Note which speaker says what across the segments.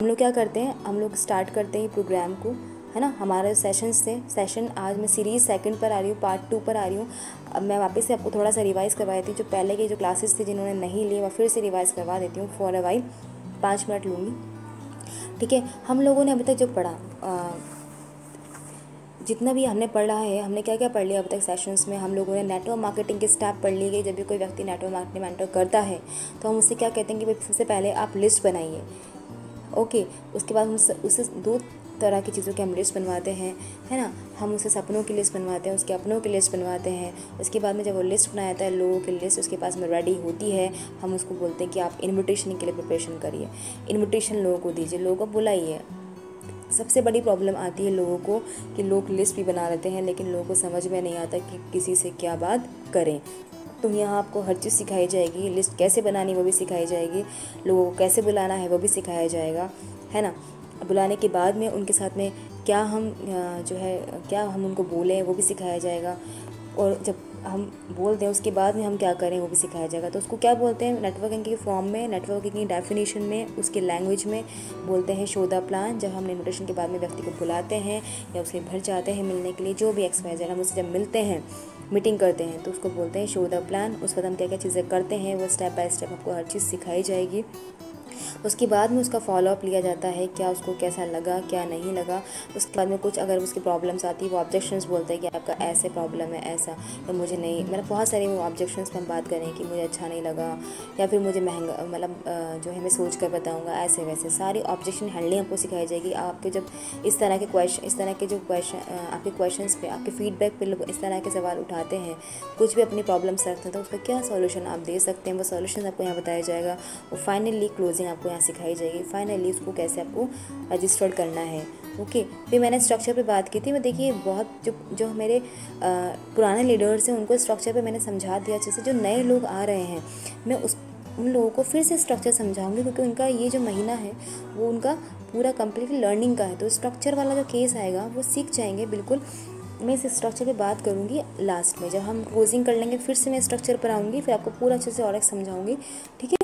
Speaker 1: हम लोग क्या करते हैं हम लोग स्टार्ट करते हैं प्रोग्राम को है ना? हमारे सेशन से सेशन आज मैं सीरीज़ सेकंड पर आ रही हूँ पार्ट टू पर आ रही हूँ। अब मैं वापस से आपको थोड़ा सा रिवाइज़ करवा देती हूँ जो पहले के जो क्लासेस थे जिन्होंने नहीं लिए मैं फिर से रिवाइज़ करवा देती हूँ फॉर अ पाँच मिनट लूँगी। ठीक है हम लोगों ने अभी तक जो पढ़ा आ, जितना भी हमने पढ़ा है हमने क्या क्या पढ़ लिया अब तक सेशंस में? हम लोगों ने नेटवर्क मार्केटिंग के स्टेप पढ़ ली गई जब भी कोई व्यक्ति नेटवर्क मार्केटिंग एंटर करता है तो हम उससे क्या कहते हैं कि सबसे पहले आप लिस्ट बनाइए। ओके, उसके बाद हम उसे दो तरह की चीज़ों की हम लिस्ट बनवाते हैं, है ना? हम उसे सपनों की लिस्ट बनवाते हैं, उसके अपनों की लिस्ट बनवाते हैं, उसके बाद में जब वो लिस्ट बनाया जाता है, लोगों की लिस्ट उसके पास में रेडी होती है, हम उसको बोलते हैं कि आप इन्विटेशन के लिए प्रिपरेशन करिए। इन्विटेशन लोगों को दीजिए, लोगों को बुलाइए। सबसे बड़ी प्रॉब्लम आती है लोगों को कि लोग लिस्ट भी बना लेते हैं, लेकिन लोगों को समझ में नहीं आता कि किसी से क्या बात करें। तो यहाँ आपको हर चीज़ सिखाई जाएगी लिस्ट कैसे बनानी वो भी सिखाई जाएगी, लोगों को कैसे बुलाना है वो भी सिखाया जाएगा, है ना? बुलाने के बाद में उनके साथ में क्या हम जो है, क्या हम उनको बोलें वो भी सिखाया जाएगा। और जब हम बोल दें, उसके बाद में हम क्या करें, वो भी सिखाया जाएगा। तो उसको क्या बोलते हैं? नेटवर्किंग के फॉर्म में नेटवर्किंग की डेफिनेशन में, उसके लैंग्वेज में बोलते हैं शोधा प्लान जब हम इन्विटेशन के बाद में व्यक्ति को बुलाते हैं या उसके घर जाते हैं मिलने के लिए, जो भी एक्सपायर हम उससे जब मिलते हैं मीटिंग करते हैं तो उसको बोलते हैं शो द प्लान उस वक्त हम क्या क्या चीज़ें करते हैं, वो स्टेप बाय स्टेप आपको हर चीज़ सिखाई जाएगी। उसके बाद में उसका फॉलोअप लिया जाता है, क्या उसको कैसा लगा, क्या नहीं लगा। उसके बाद में कुछ अगर उसकी प्रॉब्लम्स आती है वो ऑब्जेक्शंस बोलते हैं कि आपका ऐसे प्रॉब्लम है, ऐसा। या मुझे नहीं मतलब बहुत सारे वो ऑब्जेक्शंस पर हम बात करें कि मुझे अच्छा नहीं लगा, या फिर मुझे महँगा मतलब जो है मैं सोच कर बताऊँगा, ऐसे वैसे। सारी ऑब्जेक्शन हैंडलिंग आपको सिखाई जाएगी। आपके जब इस तरह के क्वेश्चन इस तरह के जो क्वेश्चन आपके क्वेश्चन पे, आपके फीडबैक पे लोग इस तरह के सवाल उठाते हैं, कुछ भी अपनी प्रॉब्लम्स रखते हैं तो उसका क्या सोल्यूशन आप दे सकते हैं? वो सोल्यूशन आपको यहाँ बताया जाएगा। और फाइनली क्लोजिंग आपको यहाँ सिखाई जाएगी। फाइनली उसको कैसे आपको रजिस्टर्ड करना है। ओके फिर मैंने स्ट्रक्चर पे बात की थी। मैं देखिए, बहुत जो जो मेरे पुराने लीडर्स हैं, उनको स्ट्रक्चर पे मैंने समझा दिया जैसे जो नए लोग आ रहे हैं, मैं उस, उन लोगों को फिर से स्ट्रक्चर समझाऊँगी क्योंकि उनका ये जो महीना है, वो उनका पूरा कम्प्लीटली लर्निंग का है। तो स्ट्रक्चर वाला जो केस आएगा, वो सीख जाएँगे, बिल्कुल। मैं इस स्ट्रक्चर पे बात करूँगी लास्ट में। जब हम क्लोजिंग कर लेंगे, फिर से मैं स्ट्रक्चर पर आऊँगी, फिर आपको पूरा अच्छे से और एक समझाऊँगी। ठीक है?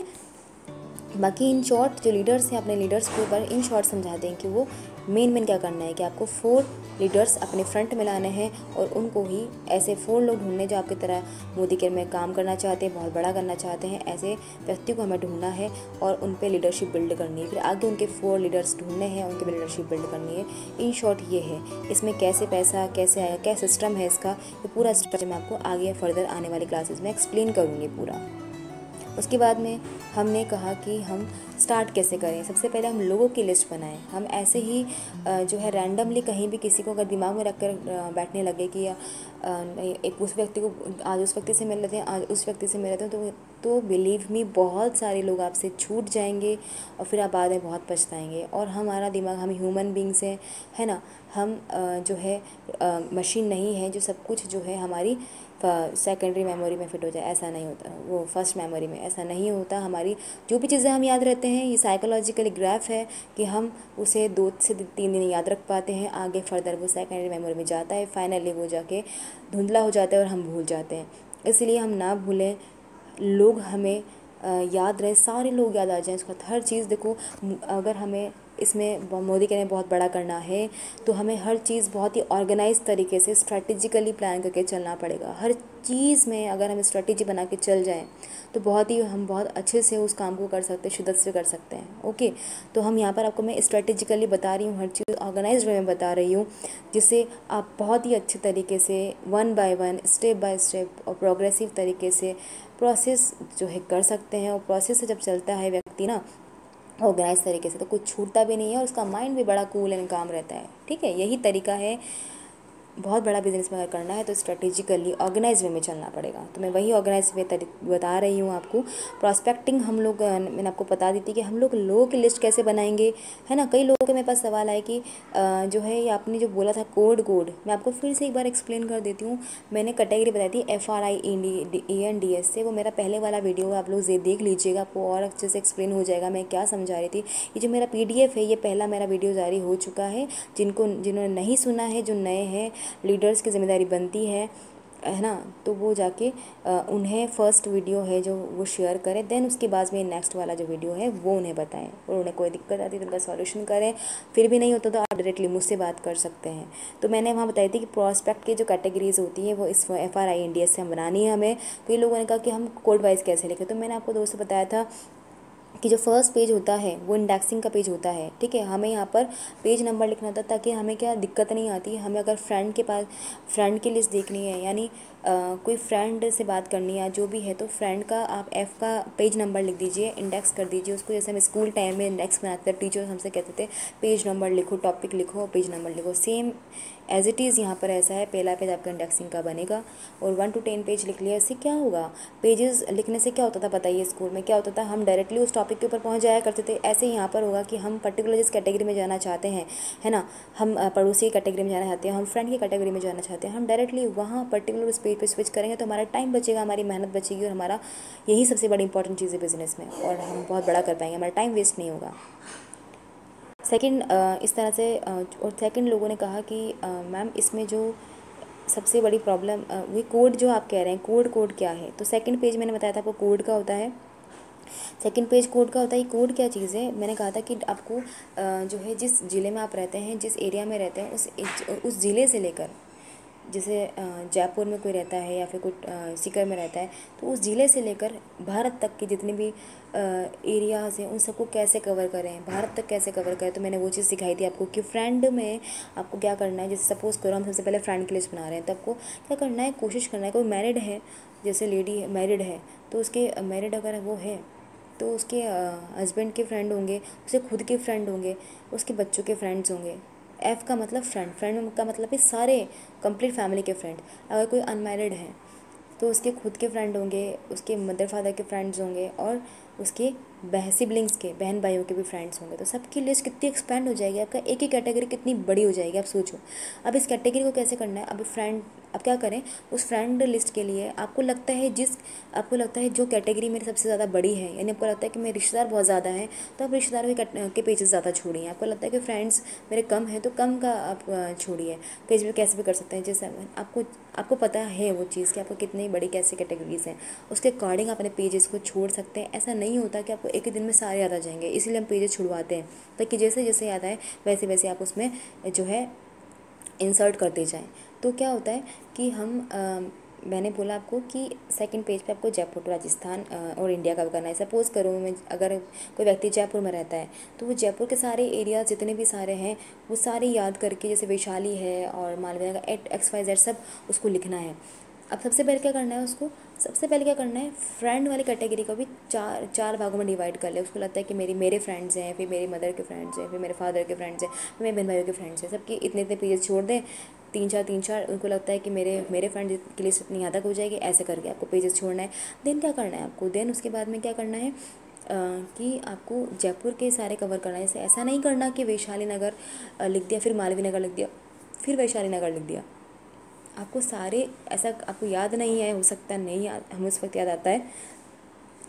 Speaker 1: बाकी इन शॉर्ट जो लीडर्स हैं, अपने लीडर्स के ऊपर इन शॉर्ट समझा दें कि वो मेन मेन क्या करना है, कि आपको फोर लीडर्स अपने फ्रंट में लाने हैं और उनको ही ऐसे फोर लोग ढूँढने जो आपकी तरह मोदी के में काम करना चाहते हैं, बहुत बड़ा करना चाहते हैं, ऐसे व्यक्ति को हमें ढूंढना है और उन पर लीडरशिप बिल्ड करनी है। फिर आगे उनके फोर लीडर्स ढूँढने हैं, उनके पर लीडरशिप बिल्ड करनी है। इन शॉर्ट ये है, इसमें कैसे पैसा, कैसे आएगा क्या सिस्टम है इसका, ये पूरा स्ट्रक्चर मैं आपको आगे फर्दर आने वाली क्लासेस में एक्सप्लेन करूँगी पूरा। उसके बाद में हमने कहा कि हम स्टार्ट कैसे करें? सबसे पहले हम लोगों की लिस्ट बनाएँ। हम ऐसे ही जो है रैंडमली कहीं भी किसी को अगर दिमाग में रख कर बैठने लगे कि या एक उस व्यक्ति को, आज उस व्यक्ति से मिल लेते हैं, आज उस व्यक्ति से मिल लेते हैं तो तो बिलीव मी बहुत सारे लोग आपसे छूट जाएँगे और फिर आप बाद में बहुत पछताएँगे। और हमारा दिमाग, हम ह्यूमन बींग्स हैं, है ना? हम जो है मशीन नहीं है, जो सब कुछ जो है हमारी सेकेंडरी मेमोरी में फिट हो जाए, ऐसा नहीं होता। वो फ़र्स्ट मेमोरी में ऐसा नहीं होता। हमारी जो भी चीज़ें हम याद रहते हैं, ये साइकोलॉजिकली ग्राफ है कि हम उसे दो से तीन दिन याद रख पाते हैं। आगे फर्दर वो सेकेंडरी मेमोरी में जाता है। फाइनली वो जाके धुंधला हो जाता है और हम भूल जाते हैं। इसलिए हम ना भूलें। लोग हमें याद रहे। सारे लोग याद आ जाएँ। इसका हर चीज़ देखो। अगर हमें इसमें मोदी के लिए बहुत बड़ा करना है तो हमें हर चीज़ बहुत ही ऑर्गेनाइज तरीके से स्ट्रैटेजिकली प्लान करके चलना पड़ेगा। हर चीज़ में अगर हम स्ट्रेटेजी बना के चल जाएँ तो बहुत ही हम बहुत अच्छे से उस काम को कर सकते हैं शिद्दत से कर सकते हैं। ओके? तो हम यहाँ पर आपको मैं स्ट्रेटेजिकली बता रही हूँ, हर चीज़ ऑर्गेनाइज वे में बता रही हूँ, जिससे आप बहुत ही अच्छे तरीके से one by one step by step और प्रोग्रेसिव तरीके से प्रोसेस जो है कर सकते हैं। और प्रोसेस से जब चलता है व्यक्ति ना ऑर्गेनाइज तरीके से तो कुछ छूटता भी नहीं है और उसका माइंड भी बड़ा कूल एंड काम रहता है। ठीक है, यही तरीका है बहुत बड़ा बिज़नेस में अगर करना है तो स्ट्रेटेजिकली ऑर्गेनाइज वे में चलना पड़ेगा। तो मैं वही ऑर्गेनाइज वे बता रही हूँ आपको। प्रॉस्पेक्टिंग हम लोग मैंने आपको बता दी थी कि हम लोग लोगों की लिस्ट कैसे बनाएँगे, है ना? कई लोगों के मेरे पास सवाल आए कि जो है आपने जो बोला था कोड कोड मैं आपको फिर से एक बार एक्सप्लेन कर देती हूँ। मैंने कैटेगरी बताई थी F R I E N D S से। वो मेरा पहले वाला वीडियो आप लोग देख लीजिएगा, आपको और अच्छे से एक्सप्लेन हो जाएगा, मैं क्या समझा रही थी। ये जो मेरा पीडीएफ है, ये पहला मेरा वीडियो जारी हो चुका है। जिनको, जिन्होंने नहीं सुना है, जो नए हैं लीडर्स की ज़िम्मेदारी बनती है है ना? तो वो जाके उन्हें फ़र्स्ट वीडियो है जो वो शेयर करें देन उसके बाद में नेक्स्ट वाला जो वीडियो है वो उन्हें बताएँ। और उन्हें कोई दिक्कत आती है तो उनका सॉल्यूशन करें। फिर भी नहीं होता तो आप डायरेक्टली मुझसे बात कर सकते हैं। तो मैंने वहाँ बताई थी कि प्रॉस्पेक्ट की जो कैटेगरीज होती हैं वो इस एफ़ आर आई इंडिया से हम बनानी है हमें। तो ये लोगों ने कहा कि हम कोड वाइज कैसे लिखें? तो मैंने आपको दोस्तों बताया था कि जो फ़र्स्ट पेज होता है, वो इंडेक्सिंग का पेज होता है, ठीक है? हमें यहाँ पर पेज नंबर लिखना होता है ताकि हमें क्या दिक्कत नहीं आती। हमें अगर फ्रेंड के पास फ्रेंड की लिस्ट देखनी है, यानी कोई फ्रेंड से बात करनी है जो भी है तो फ्रेंड का आप एफ़ का पेज नंबर लिख दीजिए इंडेक्स कर दीजिए उसको। जैसे हम स्कूल टाइम में इंडेक्स बनाते थे टीचर्स हमसे कहते थे पेज नंबर लिखो टॉपिक लिखो पेज नंबर लिखो। सेम एज इट इज़ यहाँ पर ऐसा है, पहला पेज आपका इंडेक्सिंग का बनेगा। और वन टू टेन पेज लिख लिया, इससे क्या होगा? पेजेस लिखने से क्या होता था बताइए स्कूल में? क्या होता था? हम डायरेक्टली उस टॉपिक के ऊपर पहुँच जाया करते थे। ऐसे यहाँ पर होगा कि हम पर्टिकुलर जिस कैटेगरी में जाना चाहते हैं, है ना? हम पड़ोसी की कैटेगरी में जाना चाहते हैं, हम फ्रेंड की कैटेगरी में जाना चाहते हैं, हम डायरेक्टली वहाँ पर्टिकुलर उस पेज पर स्विच करेंगे तो हमारा टाइम बचेगा, हमारी मेहनत बचेगी और हमारा यही सबसे बड़ी इंपॉर्टेंट चीज़ है बिज़नेस में और हम बहुत बड़ा कर पाएँगे, हमारा टाइम वेस्ट नहीं होगा। सेकंड इस तरह से और सेकंड लोगों ने कहा कि मैम इसमें जो सबसे बड़ी प्रॉब्लम ये कोड जो आप कह रहे हैं कोड कोड क्या है? तो सेकंड पेज मैंने बताया था आपको कोड का होता है। सेकंड पेज कोड का होता है कोड क्या चीज़ है? मैंने कहा था कि आपको जो है, जिस ज़िले में आप रहते हैं, जिस एरिया में रहते हैं, उस उस ज़िले से लेकर जैसे जयपुर में कोई रहता है या फिर कोई सीकर में रहता है तो उस ज़िले से लेकर भारत तक के जितने भी एरियाज़ हैं, उन सबको कैसे कवर करें? भारत तक कैसे कवर करें? तो मैंने वो चीज़ सिखाई थी आपको कि फ्रेंड में आपको क्या करना है? जैसे सपोज़ करो, हम सबसे पहले फ्रेंड की लिस्ट बना रहे हैं तो आपको क्या करना है? कोशिश करना है, कोई मैरिड है, जैसे लेडी मैरिड है तो उसके मैरिड अगर वो है तो उसके हस्बैंड के फ्रेंड होंगे उसके खुद के फ्रेंड होंगे, उसके बच्चों के फ्रेंड्स होंगे एफ़ का मतलब फ्रेंड फ्रेंड का मतलब है सारे कंप्लीट फैमिली के फ्रेंड अगर कोई अनमेरिड है तो उसके खुद के फ्रेंड होंगे, उसके मदर फादर के फ्रेंड्स होंगे और उसके बह सिबलिंग्स के, बहन भाइयों के भी फ्रेंड्स होंगे. तो सबकी लिस्ट कितनी एक्सपेंड हो जाएगी, आपका एक ही कैटेगरी कितनी बड़ी हो जाएगी, आप सोचो. अब इस कैटेगरी को कैसे करना है? अब फ्रेंड अब क्या करें, उस फ्रेंड लिस्ट के लिए आपको लगता है जिस, आपको लगता है जो कैटेगरी मेरी सबसे ज़्यादा बड़ी है, यानी आपको लगता है कि मेरे रिश्तेदार बहुत ज़्यादा हैं तो आप रिश्तेदारों के के पेजेस ज़्यादा छोड़िए। आपको लगता है कि फ्रेंड्स मेरे कम हैं तो कम का आप छोड़िए। पेज भी कैसे भी कर सकते हैं, जैसे आपको आपको पता है वो चीज़ कि आपको कितनी बड़ी कैसी कैटेगरीज हैं। उसके अकॉर्डिंग आप अपने पेजेस को छोड़ सकते हैं। ऐसा नहीं होता कि आपको एक ही दिन में सारे याद आ जाएँगे, इसीलिए हम पेजेस छुड़वाते हैं, ताकि जैसे जैसे याद आए वैसे वैसे आप उसमें जो है इंसर्ट करते जाएँ। तो क्या होता है कि हम आ, मैंने बोला आपको कि सेकंड पेज पे आपको जयपुर राजस्थान और इंडिया का करना है। सपोज़ करो मैं अगर कोई व्यक्ति जयपुर में रहता है तो वो जयपुर के सारे एरिया जितने भी सारे हैं वो सारे याद करके जैसे वैशाली है और मालवीय का एट एक्स वाई जेड सब उसको लिखना है। अब सबसे पहले क्या करना है उसको? सबसे पहले क्या करना है फ्रेंड वाली कैटेगरी को भी चार चार भागों में डिवाइड कर ले। उसको लगता है कि मेरी, मेरे फ्रेंड्स हैं, फिर मेरी मदर के फ्रेंड्स हैं, फिर मेरे फादर के फ्रेंड्स हैं, फिर मेरे बहन भाइयों के फ्रेंड्स हैं। सबके इतने इतने पेजेस छोड़ दें। तीन चार तीन चार, उनको लगता है कि मेरे मेरे फ्रेंड के लिए इतनी यादक हो जाएगी, ऐसे करके आपको पेजेस छोड़ना है। देन क्या करना है आपको? देन उसके बाद में क्या करना है कि आपको जयपुर के सारे कवर करना है। ऐसा नहीं करना कि वैशाली नगर लिख दिया, फिर मालवीय नगर लिख दिया, फिर वैशाली नगर लिख दिया। आपको सारे, ऐसा आपको याद नहीं है, हो सकता नहीं हमें उस वक्त याद आता है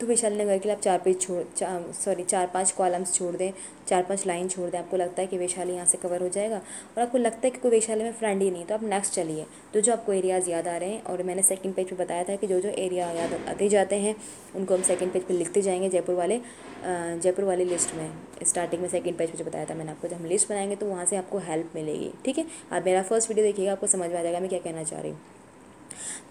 Speaker 1: तो वैशाली नगर के लिए आप चार पेज छोड़ सॉरी चार पाँच कॉलम्स छोड़ दें, चार पाँच लाइन छोड़ दें, आपको लगता है कि वैशाली यहाँ से कवर हो जाएगा और आपको लगता है कि कोई वैशाली में फ्रेंड ही नहीं तो आप नेक्स्ट चलिए। तो जो आपको एरियाज़ याद आ रहे हैं और मैंने सेकंड पेज पे बताया था कि जो जो एरिया याद आते जाते हैं, उनको हम सेकंड पेज पे लिखते जाएँगे जयपुर वाले जयपुर वाली लिस्ट में। स्टार्टिंग में सेकंड पेज पे जो बताया था मैंने आपको, जब हम लिस्ट बनाएँगे तो वहाँ से आपको हेल्प मिलेगी, ठीक है? आप मेरा फ़र्स्ट वीडियो देखिएगा, आपको समझ में आ जाएगा मैं क्या कहना चाह रही हूँ।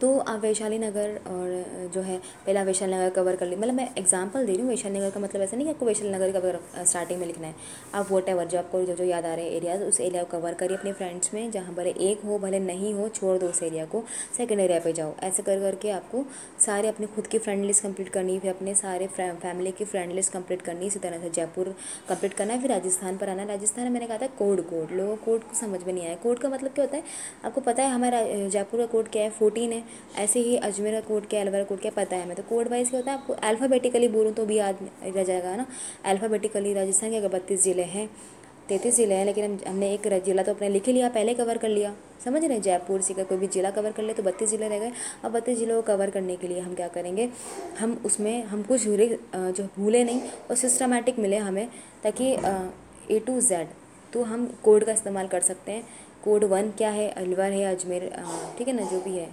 Speaker 1: तो आप वैशाली नगर और जो है, पहला वैशाली नगर कवर कर ली। मतलब मैं एग्जांपल दे रही हूँ, वैशाली नगर का मतलब ऐसा नहीं कि आपको वैशाली नगर कवर स्टार्टिंग में लिखना है। आप वोट एवर जो आपको जो जो याद आ रहे हैं एरियाज़ उस एरिया को कवर करिए अपने फ्रेंड्स में, जहाँ भले एक हो, भले नहीं हो, छोड़ दो उस एरिया को सेकेंड एरिया पर जाओ। ऐसे कर, करके आपको सारे अपने खुद की फ्रेंड लिस्ट कंप्लीट करनी, फिर अपने सारे फैमिली की फ्रेंड लिस्ट कंप्लीट करनी, इसी तरह से जयपुर कंप्लीट करना है, फिर राजस्थान पर आना राजस्थान में मैंने कहा था कोड कोड लोगों कोड को समझ में नहीं आया। कोड का मतलब क्या होता है? आपको पता है हमारा जयपुर का कोड क्या है? फोर्टीन है, ऐसे ही अजमेर का कोड क्या अलवर कोड क्या पता है हमें। तो कोड वाइज क्या होता है, आपको अल्फ़ाबेटिकली बोलूँ तो भी याद रह जाएगा ना? अल्फ़ाबेटिकली राजस्थान के अगर बत्तीस ज़िले हैं, तैंतीस ज़िले हैं, लेकिन हम, हमने एक ज़िला तो अपने लिख लिया, पहले कवर कर लिया। समझ रहे हैं? जयपुर से कोई भी ज़िला कवर कर ले तो बत्तीस ज़िले रह गए। अब बत्तीस ज़िलों को कवर करने के लिए हम क्या करेंगे? हम उसमें, हम कुछ भूले जो भूले नहीं और सिस्टमेटिक मिले हमें, ताकि ए टू जेड तो हम कोड का इस्तेमाल कर सकते हैं। कोड वन क्या है? अलवर है, अजमेर ठीक है ना? जो भी है।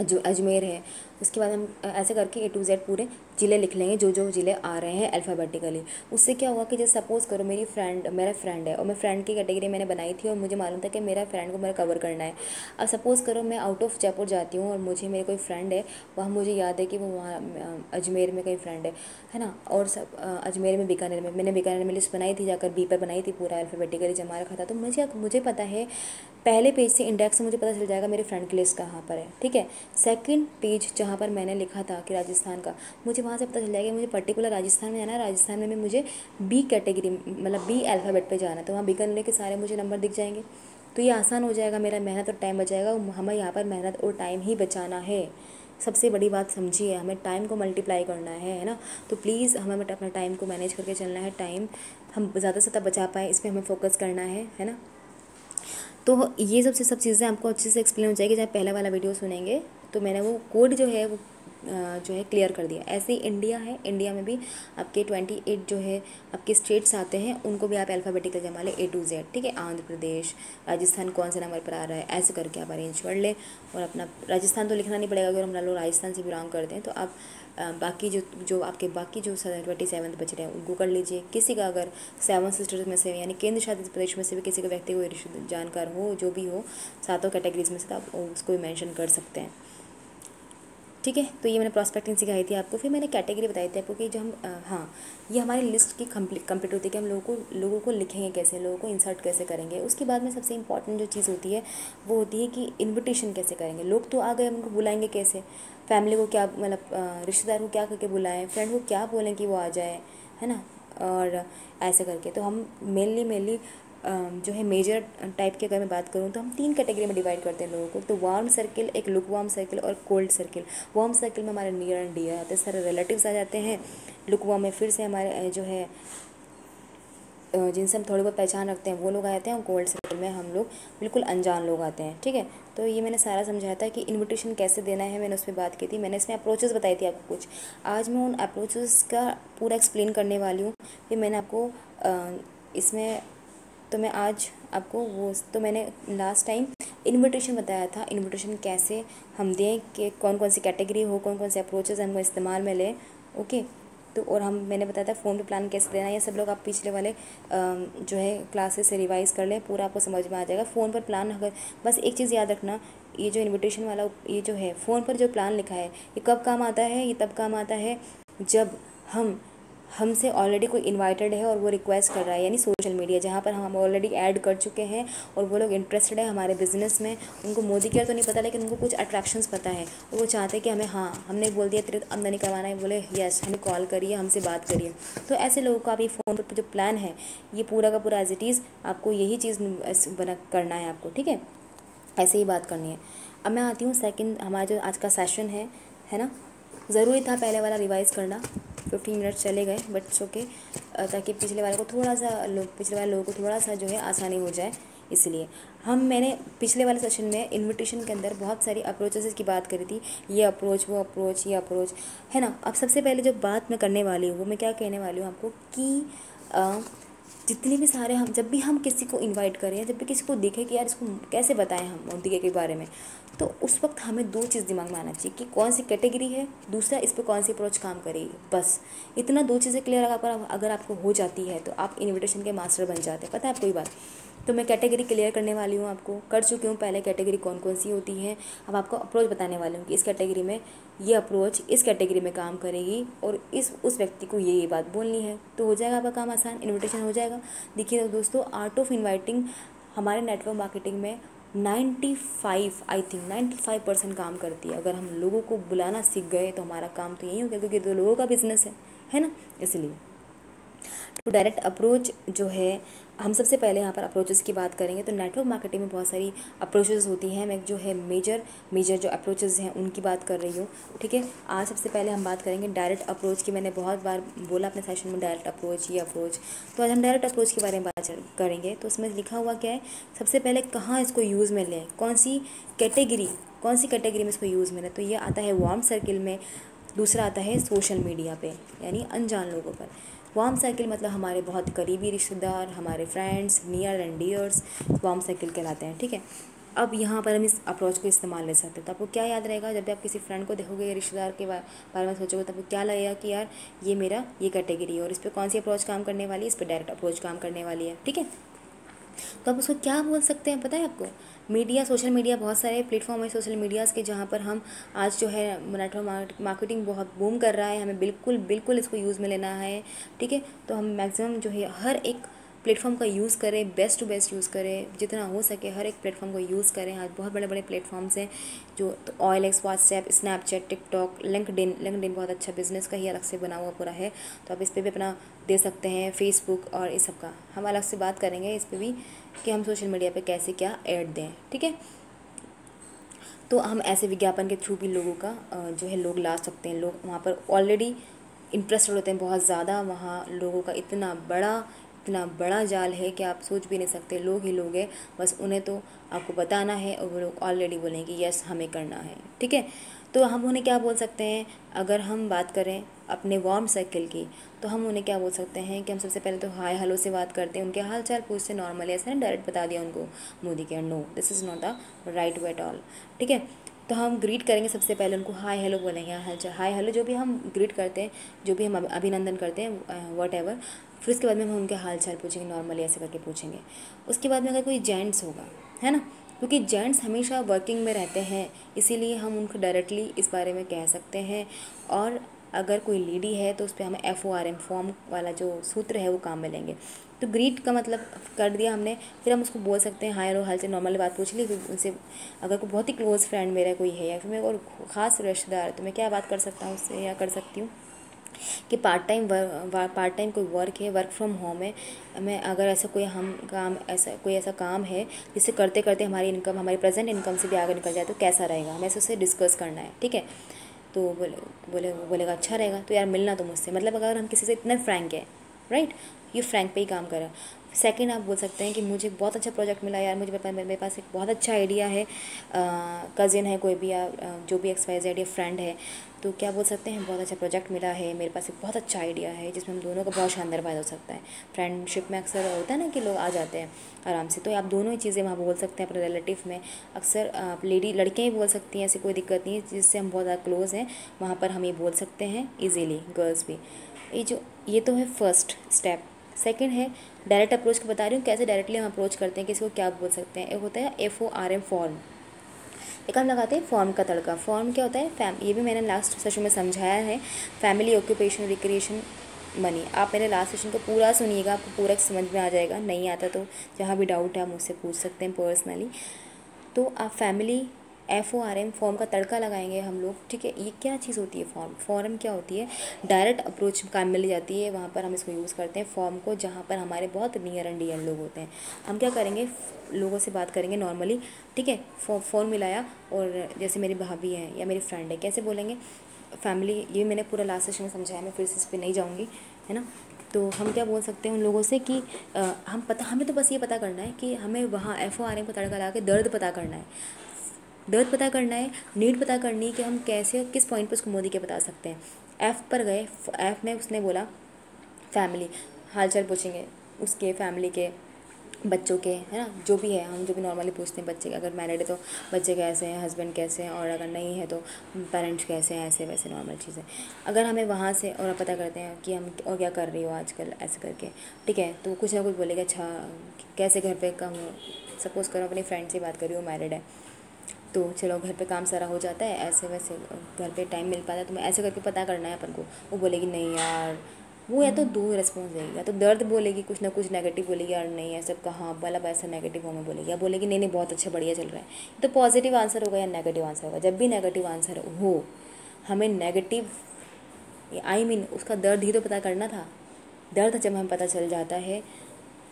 Speaker 1: अजमेर है उसके बाद हम ऐसे करके ए टू जेड पूरे ज़िले लिख लेंगे, जो जो ज़िले आ रहे हैं अल्फ़ाबेटिकली उससे क्या हुआ कि जैसे सपोज़ करो मेरी फ्रेंड मेरा फ्रेंड है और मैं फ्रेंड की कैटेगरी मैंने बनाई थी और मुझे मालूम था कि मेरा फ्रेंड को मेरा कवर करना है। अब सपोज़ करो मैं आउट ऑफ़ जयपुर जाती हूँ और मुझे, मेरे कोई फ्रेंड है, वहाँ मुझे याद है कि वो वहाँ अजमेर में कोई फ्रेंड है है ना? और सब अजमेर में बीकानेर में, मैंने बीकानेर में लिस्ट बनाई थी, जाकर बी पर बनाई थी पूरा अल्फ़ाबेटिकली जमा रखा था। तो मुझे मुझे पता है, पहले पेज से इंडेक्स से मुझे पता चल जाएगा मेरे फ्रेंड की लिस्ट कहाँ पर है, ठीक है? सेकेंड पेज जहाँ पर मैंने लिखा था कि राजस्थान का। मुझे वहाँ से पता चल जाएगा मुझे पर्टिकुलर राजस्थान में जाना है। राजस्थान में भी मुझे बी कैटेगरी मतलब बी अल्फ़ाबेट पे जाना है। तो वहाँ बीकानेर के सारे मुझे नंबर दिख जाएँगे। तो ये आसान हो जाएगा। मेरा मेहनत और टाइम बचाएगा। हमें यहाँ पर मेहनत और टाइम ही बचाना है। सबसे बड़ी बात समझिए। हमें टाइम को मल्टीप्लाई करना है है ना? तो प्लीज़ हमें अपना टाइम को मैनेज करके चलना है। टाइम हम ज़्यादा से ज़्यादा बचा पाएँ। इस पर हमें फोकस करना है है ना? तो ये सबसे सब चीज़ें आपको अच्छे से एक्सप्लेन हो जाएगी। जब पहला वाला वीडियो सुनेंगे। तो मैंने वो कोड जो है वो जो है क्लियर कर दिया। ऐसे ही इंडिया है। इंडिया में भी आपके ट्वेंटी एट जो है, आपके स्टेट्स आते हैं, उनको भी आप अल्फ़ाबेटिकल जमा लें ए टू जेड ठीक है? आंध्र प्रदेश, राजस्थान कौन से नंबर पर आ रहा है? ऐसे करके आप अरेंज कर लें और अपना, राजस्थान तो लिखना नहीं पड़ेगा अगर हम लोग राजस्थान से बिलोंग करते हैं तो आप बाकी जो जो आपके बाकी जो ट्वेंटी सेवन बच रहे हैं, उनको कर लीजिए। किसी का अगर सेवन सिस्टर्स में से, यानी केंद्र शासित प्रदेश में से भी किसी का व्यक्ति को जानकार हो, जो भी हो, सातों कैटेगरीज में से तो आप उसको भी मैंशन कर सकते हैं। ठीक है? तो ये मैंने प्रॉस्पेक्टिंग सिखाई थी आपको। फिर मैंने कैटेगरी बताई थी आपको कि जो हम आ, हाँ ये हमारी लिस्ट की कंप्लीट होती है कि हम लोगों को लोगों को लिखेंगे कैसे लोगों को इंसर्ट कैसे करेंगे। उसके बाद में सबसे इंपॉर्टेंट जो चीज़ होती है वो होती है कि इन्विटेशन कैसे करेंगे। लोग तो आ गए उनको बुलाएँगे कैसे? फैमिली को क्या मतलब रिश्तेदार को क्या करके बुलाएँ? फ्रेंड को क्या बोलें कि वो आ जाए? है ना? और ऐसे करके। तो हम मेनली मेनली जो है मेजर टाइप की अगर मैं बात करूँ तो हम तीन कैटेगरी में डिवाइड करते हैं लोगों को। तो वार्म सर्किल एक लुक वार्म सर्किल और कोल्ड सर्किल वार्म सर्किल में हमारे नियर एंड डियर आते हैं, सारे रिलेटिव्स आ जाते हैं। लुक वार्म में फिर से हमारे जो है जिनसे हम थोड़ी बहुत पहचान रखते हैं, वो लोग आते हैं और कोल्ड सर्किल में हम लोग बिल्कुल अनजान लोग आते हैं, ठीक है? तो ये मैंने सारा समझाया था कि इनविटेशन कैसे देना है, मैंने उस पर बात की थी। मैंने इसमें अप्रोचेस बताई थी आपको कुछ। आज मैं उन अप्रोचेस का पूरा एक्सप्लेन करने वाली हूँ। फिर मैंने आपको इसमें तो मैं आज आपको वो तो मैंने लास्ट टाइम इनविटेशन बताया था इनविटेशन कैसे हम दें, कि कौन कौन सी कैटेगरी हो कौन कौन से अप्रोचेज हम इस्तेमाल में लें ओके तो और हम, मैंने बताया था फ़ोन पे प्लान कैसे देना है, ये सब लोग आप पिछले वाले जो है क्लासेस से रिवाइज कर लें, पूरा आपको समझ में आ जाएगा। फ़ोन पर प्लान अगर, बस एक चीज़ याद रखना, ये जो इनविटेशन वाला, ये जो है फ़ोन पर जो प्लान लिखा है, ये कब काम आता है, ये तब काम आता है, जब हम हमसे ऑलरेडी कोई इनवाइटेड है और वो रिक्वेस्ट कर रहा है, यानी सोशल मीडिया जहाँ पर हम ऑलरेडी ऐड कर चुके हैं और वो लोग इंटरेस्टेड है हमारे बिज़नेस में। उनको मोदी केयर तो नहीं पता, लेकिन उनको कुछ अट्रैक्शंस पता है। और वो चाहते हैं कि हमें हाँ हमने बोल दिया, तेरे आमदनी करवाना है, बोले यस हमें कॉल करिए, हमसे बात करिए। तो ऐसे लोगों का अभी फ़ोन पर जो प्लान है, ये पूरा का पूरा एज इट इज़ आपको यही चीज़ बना, करना है आपको, ठीक है? ऐसे ही बात करनी है। अब मैं आती हूँ सेकेंड हमारा जो आज का सेशन है है ना? ज़रूरी था पहले वाला रिवाइज़ करना। फिफ्टीन मिनट चले गए बट ओके ताकि पिछले वाले को थोड़ा सा लोग पिछले वाले लोगों को थोड़ा सा जो है आसानी हो जाए इसलिए। हम, मैंने पिछले वाले सेशन में इनविटेशन के अंदर बहुत सारी अप्रोचेस की बात करी थी। ये अप्रोच वो अप्रोच ये अप्रोच है ना? अब सबसे पहले जो बात मैं करने वाली हूँ वो मैं क्या कहने वाली हूँ आपको कि जितने भी सारे हम, जब भी हम किसी को इनवाइट करें जब भी किसी को देखें कि यार इसको कैसे बताएँ हम मोदी के बारे में तो उस वक्त हमें दो चीज़ दिमाग में आना चाहिए कि कौन सी कैटेगरी है, दूसरा इस पर कौन सी अप्रोच काम करेगी, बस। इतना दो चीज़ें क्लियर अगर अगर आपको हो जाती है तो आप इन्विटेशन के मास्टर बन जाते हैं, पता है आपको बात? तो मैं कैटेगरी क्लियर करने वाली हूँ आपको। कर चुकी हूँ पहले कैटेगरी कौन कौन सी होती है। अब आपको अप्रोच बताने वाली हूँ कि इस कैटेगरी में ये अप्रोच इस कैटेगरी में काम करेगी और इस, उस व्यक्ति को ये ये बात बोलनी है। तो हो जाएगा आपका काम आसान। इन्विटेशन हो जाएगा। देखिए तो दोस्तों आर्ट ऑफ़ इन्वाइटिंग हमारे नेटवर्क मार्केटिंग में ninety five I think ninety five percent काम करती है। अगर हम लोगों को बुलाना सीख गए तो हमारा काम तो यही हो गया क्योंकि तो लोगों का बिज़नेस है। है ना? इसलिए। तो डायरेक्ट अप्रोच जो है हम सबसे पहले यहाँ पर अप्रोचेस की बात करेंगे तो नेटवर्क मार्केटिंग में बहुत सारी अप्रोचेस होती हैं। मैं जो है मेजर मेजर जो अप्रोचेस हैं, उनकी बात कर रही हूँ, ठीक है? आज सबसे पहले हम बात करेंगे डायरेक्ट अप्रोच की। मैंने बहुत बार बोला अपने सेशन में डायरेक्ट अप्रोच ये अप्रोच तो आज हम डायरेक्ट अप्रोच के बारे में बात करेंगे। तो उसमें लिखा हुआ क्या है? सबसे पहले कहाँ इसको यूज़ में लें? कौन सी कैटेगरी कौन सी कैटेगरी में इसको यूज़ में लें? तो ये आता है वार्म सर्किल में, दूसरा आता है सोशल मीडिया पे, यानी अनजान लोगों पर। वार्म सर्किल मतलब हमारे बहुत करीबी रिश्तेदार, हमारे friends near and dears warm circle कहलाते हैं, ठीक है? अब यहाँ पर हम इस अप्रोच को इस्तेमाल ले सकते हैं तो आपको क्या याद रहेगा जब भी आप किसी फ्रेंड को देखोगे या रिश्तेदार के बारे में सोचोगे तो आपको क्या लगेगा कि यार ये मेरा ये कैटेगरी है और इस पर कौन सी अप्रोच काम करने वाली है, इस पर डायरेक्ट अप्रोच काम करने वाली है, ठीक है? तो आप उसको क्या बोल सकते हैं पता है आपको? मीडिया, सोशल मीडिया बहुत सारे प्लेटफॉर्म है सोशल मीडियाज़ के जहाँ पर हम आज जो है नेटवर्क मार्केटिंग बहुत बूम कर रहा है, हमें बिल्कुल बिल्कुल इसको यूज़ में लेना है, ठीक है? तो हम मैक्सिमम जो है हर एक प्लेटफॉर्म का यूज़ करें, बेस्ट टू बेस्ट यूज़ करें, जितना हो सके हर एक प्लेटफॉर्म को यूज़ करें। आज बहुत बड़े बड़े प्लेटफॉर्म्स हैं जो तो oil X WhatsApp Snapchat TikTok LinkedIn LinkedIn बहुत अच्छा बिज़नेस का ही अलग से बना हुआ पूरा है। तो आप इस पर भी अपना दे सकते हैं फेसबुक और इस सब का। हम अलग से बात करेंगे, इस पर भी कि हम सोशल मीडिया पर कैसे क्या ऐड दें, ठीक है? तो हम ऐसे विज्ञापन के थ्रू भी लोगों का जो है लोग ला सकते हैं। लोग वहाँ पर ऑलरेडी इंटरेस्टेड होते हैं, बहुत ज़्यादा वहाँ लोगों का इतना बड़ा इतना बड़ा जाल है कि आप सोच भी नहीं सकते, लोग ही लोग हैं। बस उन्हें तो आपको बताना है और वो लोग ऑलरेडी बोलेंगे यस हमें करना है। ठीक है? तो हम उन्हें क्या बोल सकते हैं? अगर हम बात करें अपने वार्म सर्कल की तो हम उन्हें क्या बोल सकते हैं कि हम सबसे पहले तो हाय हेलो से बात करते हैं, उनके हाल चाल पूछते नॉर्मली ऐसे ना डायरेक्ट बता दिया उनको, मोदी के no this is not the right way at all ठीक है? तो हम ग्रीट करेंगे सबसे पहले उनको हाय हेलो बोलेंगे हाय हेलो जो भी हम ग्रीट करते हैं, जो भी हम अभिनंदन करते हैं वट एवर फिर उसके बाद में हम उनके हाल चाल पूछेंगे नॉर्मली ऐसे करके पूछेंगे। उसके बाद में अगर कोई जेंट्स होगा, है ना? क्योंकि जेंट्स हमेशा वर्किंग में रहते हैं, इसीलिए हम उनको डायरेक्टली इस बारे में कह सकते हैं और अगर कोई लेडी है तो उस पर हमें F O R M form वाला जो सूत्र है वो काम में लेंगे। तो ग्रीट का मतलब कर दिया हमने, फिर हम उसको बोल सकते हैं, हाय रो, हाल से नॉर्मल बात पूछ ली, फिर उनसे अगर कोई बहुत ही क्लोज़ फ्रेंड मेरा कोई है या फिर मेरे और ख़ास रिश्तेदार तो मैं क्या बात कर सकता हूँ उससे या कर सकती हूँ? कि पार्ट टाइम पार्ट टाइम कोई वर्क है वर्क फ्रॉम होम है, मैं अगर ऐसा कोई हम काम, ऐसा कोई ऐसा काम है जिसे करते करते हमारी इनकम हमारी प्रेजेंट इनकम से भी आगे निकल जाए तो कैसा रहेगा? हमें उससे डिस्कस करना है, ठीक है? तो बोले बोले वो बोलेगा अच्छा रहेगा तो यार मिलना तो मुझसे। मतलब अगर हम किसी से इतने फ्रैंक है राइट ये फ्रैंक पे ही काम करें सेकंड आप बोल सकते हैं कि मुझे बहुत अच्छा प्रोजेक्ट मिला यार। मुझे मेरे पास एक बहुत अच्छा आइडिया है। कज़िन है, कोई भी, या जो भी एक्स वाई जेड या फ्रेंड है तो क्या बोल सकते हैं? बहुत अच्छा प्रोजेक्ट मिला है। मेरे पास एक बहुत अच्छा आइडिया है, जिसमें हम दोनों का बहुत शानदार फ़ायदा हो सकता है। फ्रेंडशिप में अक्सर होता है ना कि लोग आ जाते हैं आराम से तो आप दोनों ही चीज़ें वहाँ बोल सकते हैं अपने रिलेटिव में। अक्सर आप लेडी लड़कियाँ ही बोल सकती हैं, ऐसी कोई दिक्कत नहीं है, जिससे हम बहुत ज़्यादा क्लोज़ हैं। वहाँ पर हम ये बोल सकते हैं ईजीली गर्ल्स भी। ये जो, ये तो है फ़र्स्ट स्टेप सेकंड है डायरेक्ट अप्रोच को बता रही हूँ, कैसे डायरेक्टली हम अप्रोच करते हैं किसी को क्या बोल सकते हैं। एक होता है F O R M form एक हम लगाते हैं फॉर्म का तड़का। फॉर्म क्या होता है? फैम ये भी मैंने लास्ट सेशन में समझाया है। फैमिली ऑक्यूपेशन रिक्रिएशन मनी आप मेरे लास्ट सेशन को पूरा सुनिएगा, आपको पूरा समझ में आ जाएगा। नहीं आता तो जहाँ भी डाउट है, आप मुझसे पूछ सकते हैं पर्सनली तो आप family F O R M form का तड़का लगाएँगे हम लोग ठीक है? ये क्या चीज़ होती है फॉर्म? फॉर्म क्या होती है? डायरेक्ट अप्रोच काम मिल जाती है वहाँ पर हम इसको यूज़ करते हैं फॉर्म को जहाँ पर हमारे बहुत नियर एंड डियर लोग होते हैं। हम क्या करेंगे? लोगों से बात करेंगे नॉर्मली ठीक है? फॉर्म मिलाया और जैसे मेरी भाभी है या मेरी फ्रेंड है कैसे बोलेंगे? फैमिली ये मैंने पूरा लास्ट सेशन में समझाया मैं फिर से इस पर नहीं जाऊँगी है ना? तो हम क्या बोल सकते हैं उन लोगों से कि आ, हम पता हमें तो बस ये पता करना है कि हमें वहाँ एफ़ ओ आर एम को तड़का लगा के दर्द पता करना है। दर्द पता करना है नीड पता करनी है कि हम कैसे किस पॉइंट पर उसको मोदी के बता सकते हैं। ऐफ़ पर गए एफ़ में उसने बोला फैमिली हाल चाल पूछेंगे उसके फैमिली के, बच्चों के, है ना? जो भी है, हम जो भी नॉर्मली पूछते हैं बच्चे के, अगर मैरिड है तो बच्चे कैसे हैं? हस्बैंड कैसे हैं? और अगर नहीं है तो पेरेंट्स कैसे हैं? ऐसे वैसे नॉर्मल चीज़ें। अगर हमें वहाँ से और पता करते हैं कि हम और क्या कर रही हो आजकल, ऐसे करके, ठीक है? तो कुछ ना कुछ बोलेगा अच्छा कैसे घर पे कम सपोज़ करो, अपनी फ्रेंड से बात करी हो मैरिड है। तो चलो घर पे काम सारा हो जाता है ऐसे वैसे घर पे टाइम मिल पाता है तो मैं ऐसे करके पता करना है अपन को। वो बोलेगी नहीं यार। वो या तो दो रिस्पॉन्स देगी या तो दर्द बोलेगी कुछ ना कुछ नेगेटिव बोलेगी यार नहीं ऐसा कहाँ वाला ऐसा नेगेटिव में बोलेगी। या बोलेगी नहीं नहीं बहुत अच्छा बढ़िया चल रहा है। तो पॉजिटिव आंसर होगा या नेगेटिव आंसर होगा। जब भी नेगेटिव आंसर हो हमें नेगेटिव आई मीन उसका दर्द ही तो पता करना था। दर्द जब हमें पता चल जाता है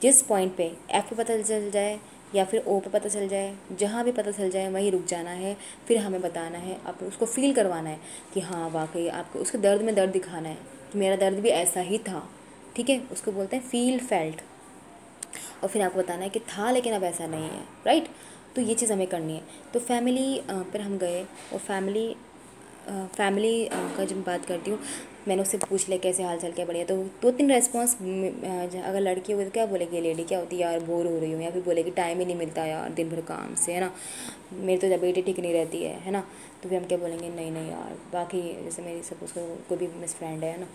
Speaker 1: जिस पॉइंट पे एफ़ पे पता चल जाए या फिर ओ पे पता चल जाए, जहाँ भी पता चल जाए, वहीं रुक जाना है, फिर हमें बताना है, आप उसको फील करवाना है कि हाँ वाकई आपको उसके दर्द में दर्द दिखाना है। कि मेरा दर्द भी ऐसा ही था, ठीक है? उसको बोलते हैं फील फेल्ट और फिर आपको बताना है कि था लेकिन अब ऐसा नहीं है राइट तो ये चीज़ हमें करनी है। तो फैमिली पर हम गए और फैमिली फैमिली का जब बात करती हूँ मैंने उससे पूछ लिया कैसे हाल चाल क्या बढ़िया। तो दो तीन रेस्पॉन्स अगर लड़की होगी तो क्या बोलेगी लेडी क्या होती है यार, बोर हो रही हूँ? या फिर बोलेगी टाइम ही नहीं मिलता यार, दिन भर काम से, है ना? मेरी तो तबीयत ठीक नहीं रहती है है ना? तो फिर हम क्या बोलेंगे, नहीं नहीं यार, बाकी जैसे मेरी सपोज़ को कोई भी मिस फ्रेंड है ना?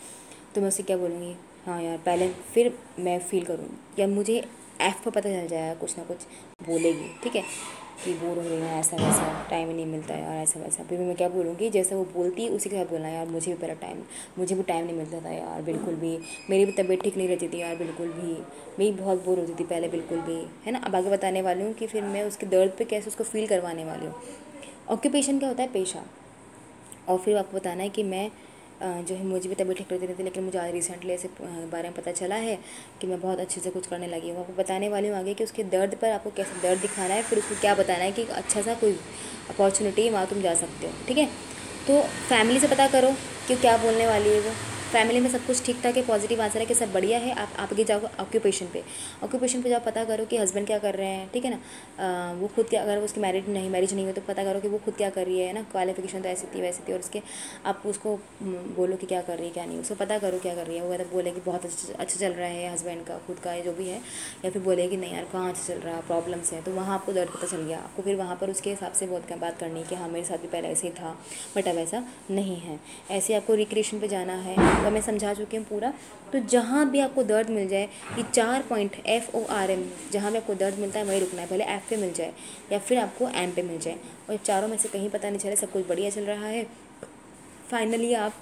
Speaker 1: तो मैं उससे क्या बोलूँगी हाँ यार, पहले फिर मैं फील करूँ या मुझे एफ़ पर पता चल जाएगा कुछ ना कुछ बोलेगी, ठीक है? कि बोर हो रही है, ऐसा वैसा टाइम ही नहीं मिलता यार ऐसा वैसा। फिर भी मैं क्या बोलूँगी जैसे वो बोलती है उसी के साथ बोलना, यार, मुझे भी पहला टाइम मुझे भी टाइम नहीं मिलता था यार, बिल्कुल भी। मेरी भी तबीयत ठीक नहीं रहती थी यार, बिल्कुल भी। मैं बहुत बोर होती थी पहले, बिल्कुल भी। है ना? अब आगे बताने वाली हूँ कि फिर मैं उसके दर्द पर कैसे उसको फील करवाने वाली हूँ। ऑक्यूपेशन क्या होता है? पेशा। और फिर आपको बताना है कि मैं जो है मुझे भी तबीयत ठीक रहती थी, लेकिन मुझे आज रिसेंटली ऐसे बारे में पता चला है कि मैं बहुत अच्छे से कुछ करने लगी हूँ। आपको बताने वाली हूँ आगे कि उसके दर्द पर आपको कैसे दर्द दिखाना है, फिर उसको क्या बताना है कि अच्छा सा कोई अपॉर्चुनिटी वहाँ तुम जा सकते हो, ठीक है? तो फैमिली से पता करो कि क्या बोलने वाली है वो। फैमिली में सब कुछ ठीक ठाक है पॉजिटिव आंसर है कि सब बढ़िया है आप आगे जाओ ऑक्यूपेशन पे। ऑक्यूपेशन पे जाओ पता करो कि हस्बैंड क्या कर रहे हैं ठीक है ना? आ, वो खुद क्या अगर उसकी मैरिड नहीं मैरिज नहीं हो तो पता करो कि वो खुद क्या कर रही है ना? क्वालिफिकेशन तो ऐसी थी वैसी थी और उसके आप उसको बोलो कि क्या कर रही है क्या नहीं। उसको पता करो क्या कर रही है। वो अगर बोले कि बहुत अच्छा अच्छा चल रहा है हस्बैंड का खुद का जो भी है। या फिर बोले कि नहीं यार कहाँ अच्छा चल रहा है प्रॉब्लम्स है। तो वहाँ आपको दर्द पता चल गया। आपको फिर वहाँ पर उसके हिसाब से बहुत बात करनी कि हाँ मेरे साथ भी पहले ऐसे ही था बट अब ऐसा नहीं है। ऐसे आपको रिक्रिएशन पर जाना है। तो मैं समझा चुकी हूँ पूरा। तो जहाँ भी आपको दर्द मिल जाए ये चार point F O R M जहाँ भी आपको दर्द मिलता है, वहीं रुकना है। पहले एफ़ पे मिल जाए, या फिर आपको एम पे मिल जाए। और चारों में से कहीं पता नहीं चले, सब कुछ बढ़िया चल रहा है। फाइनली आप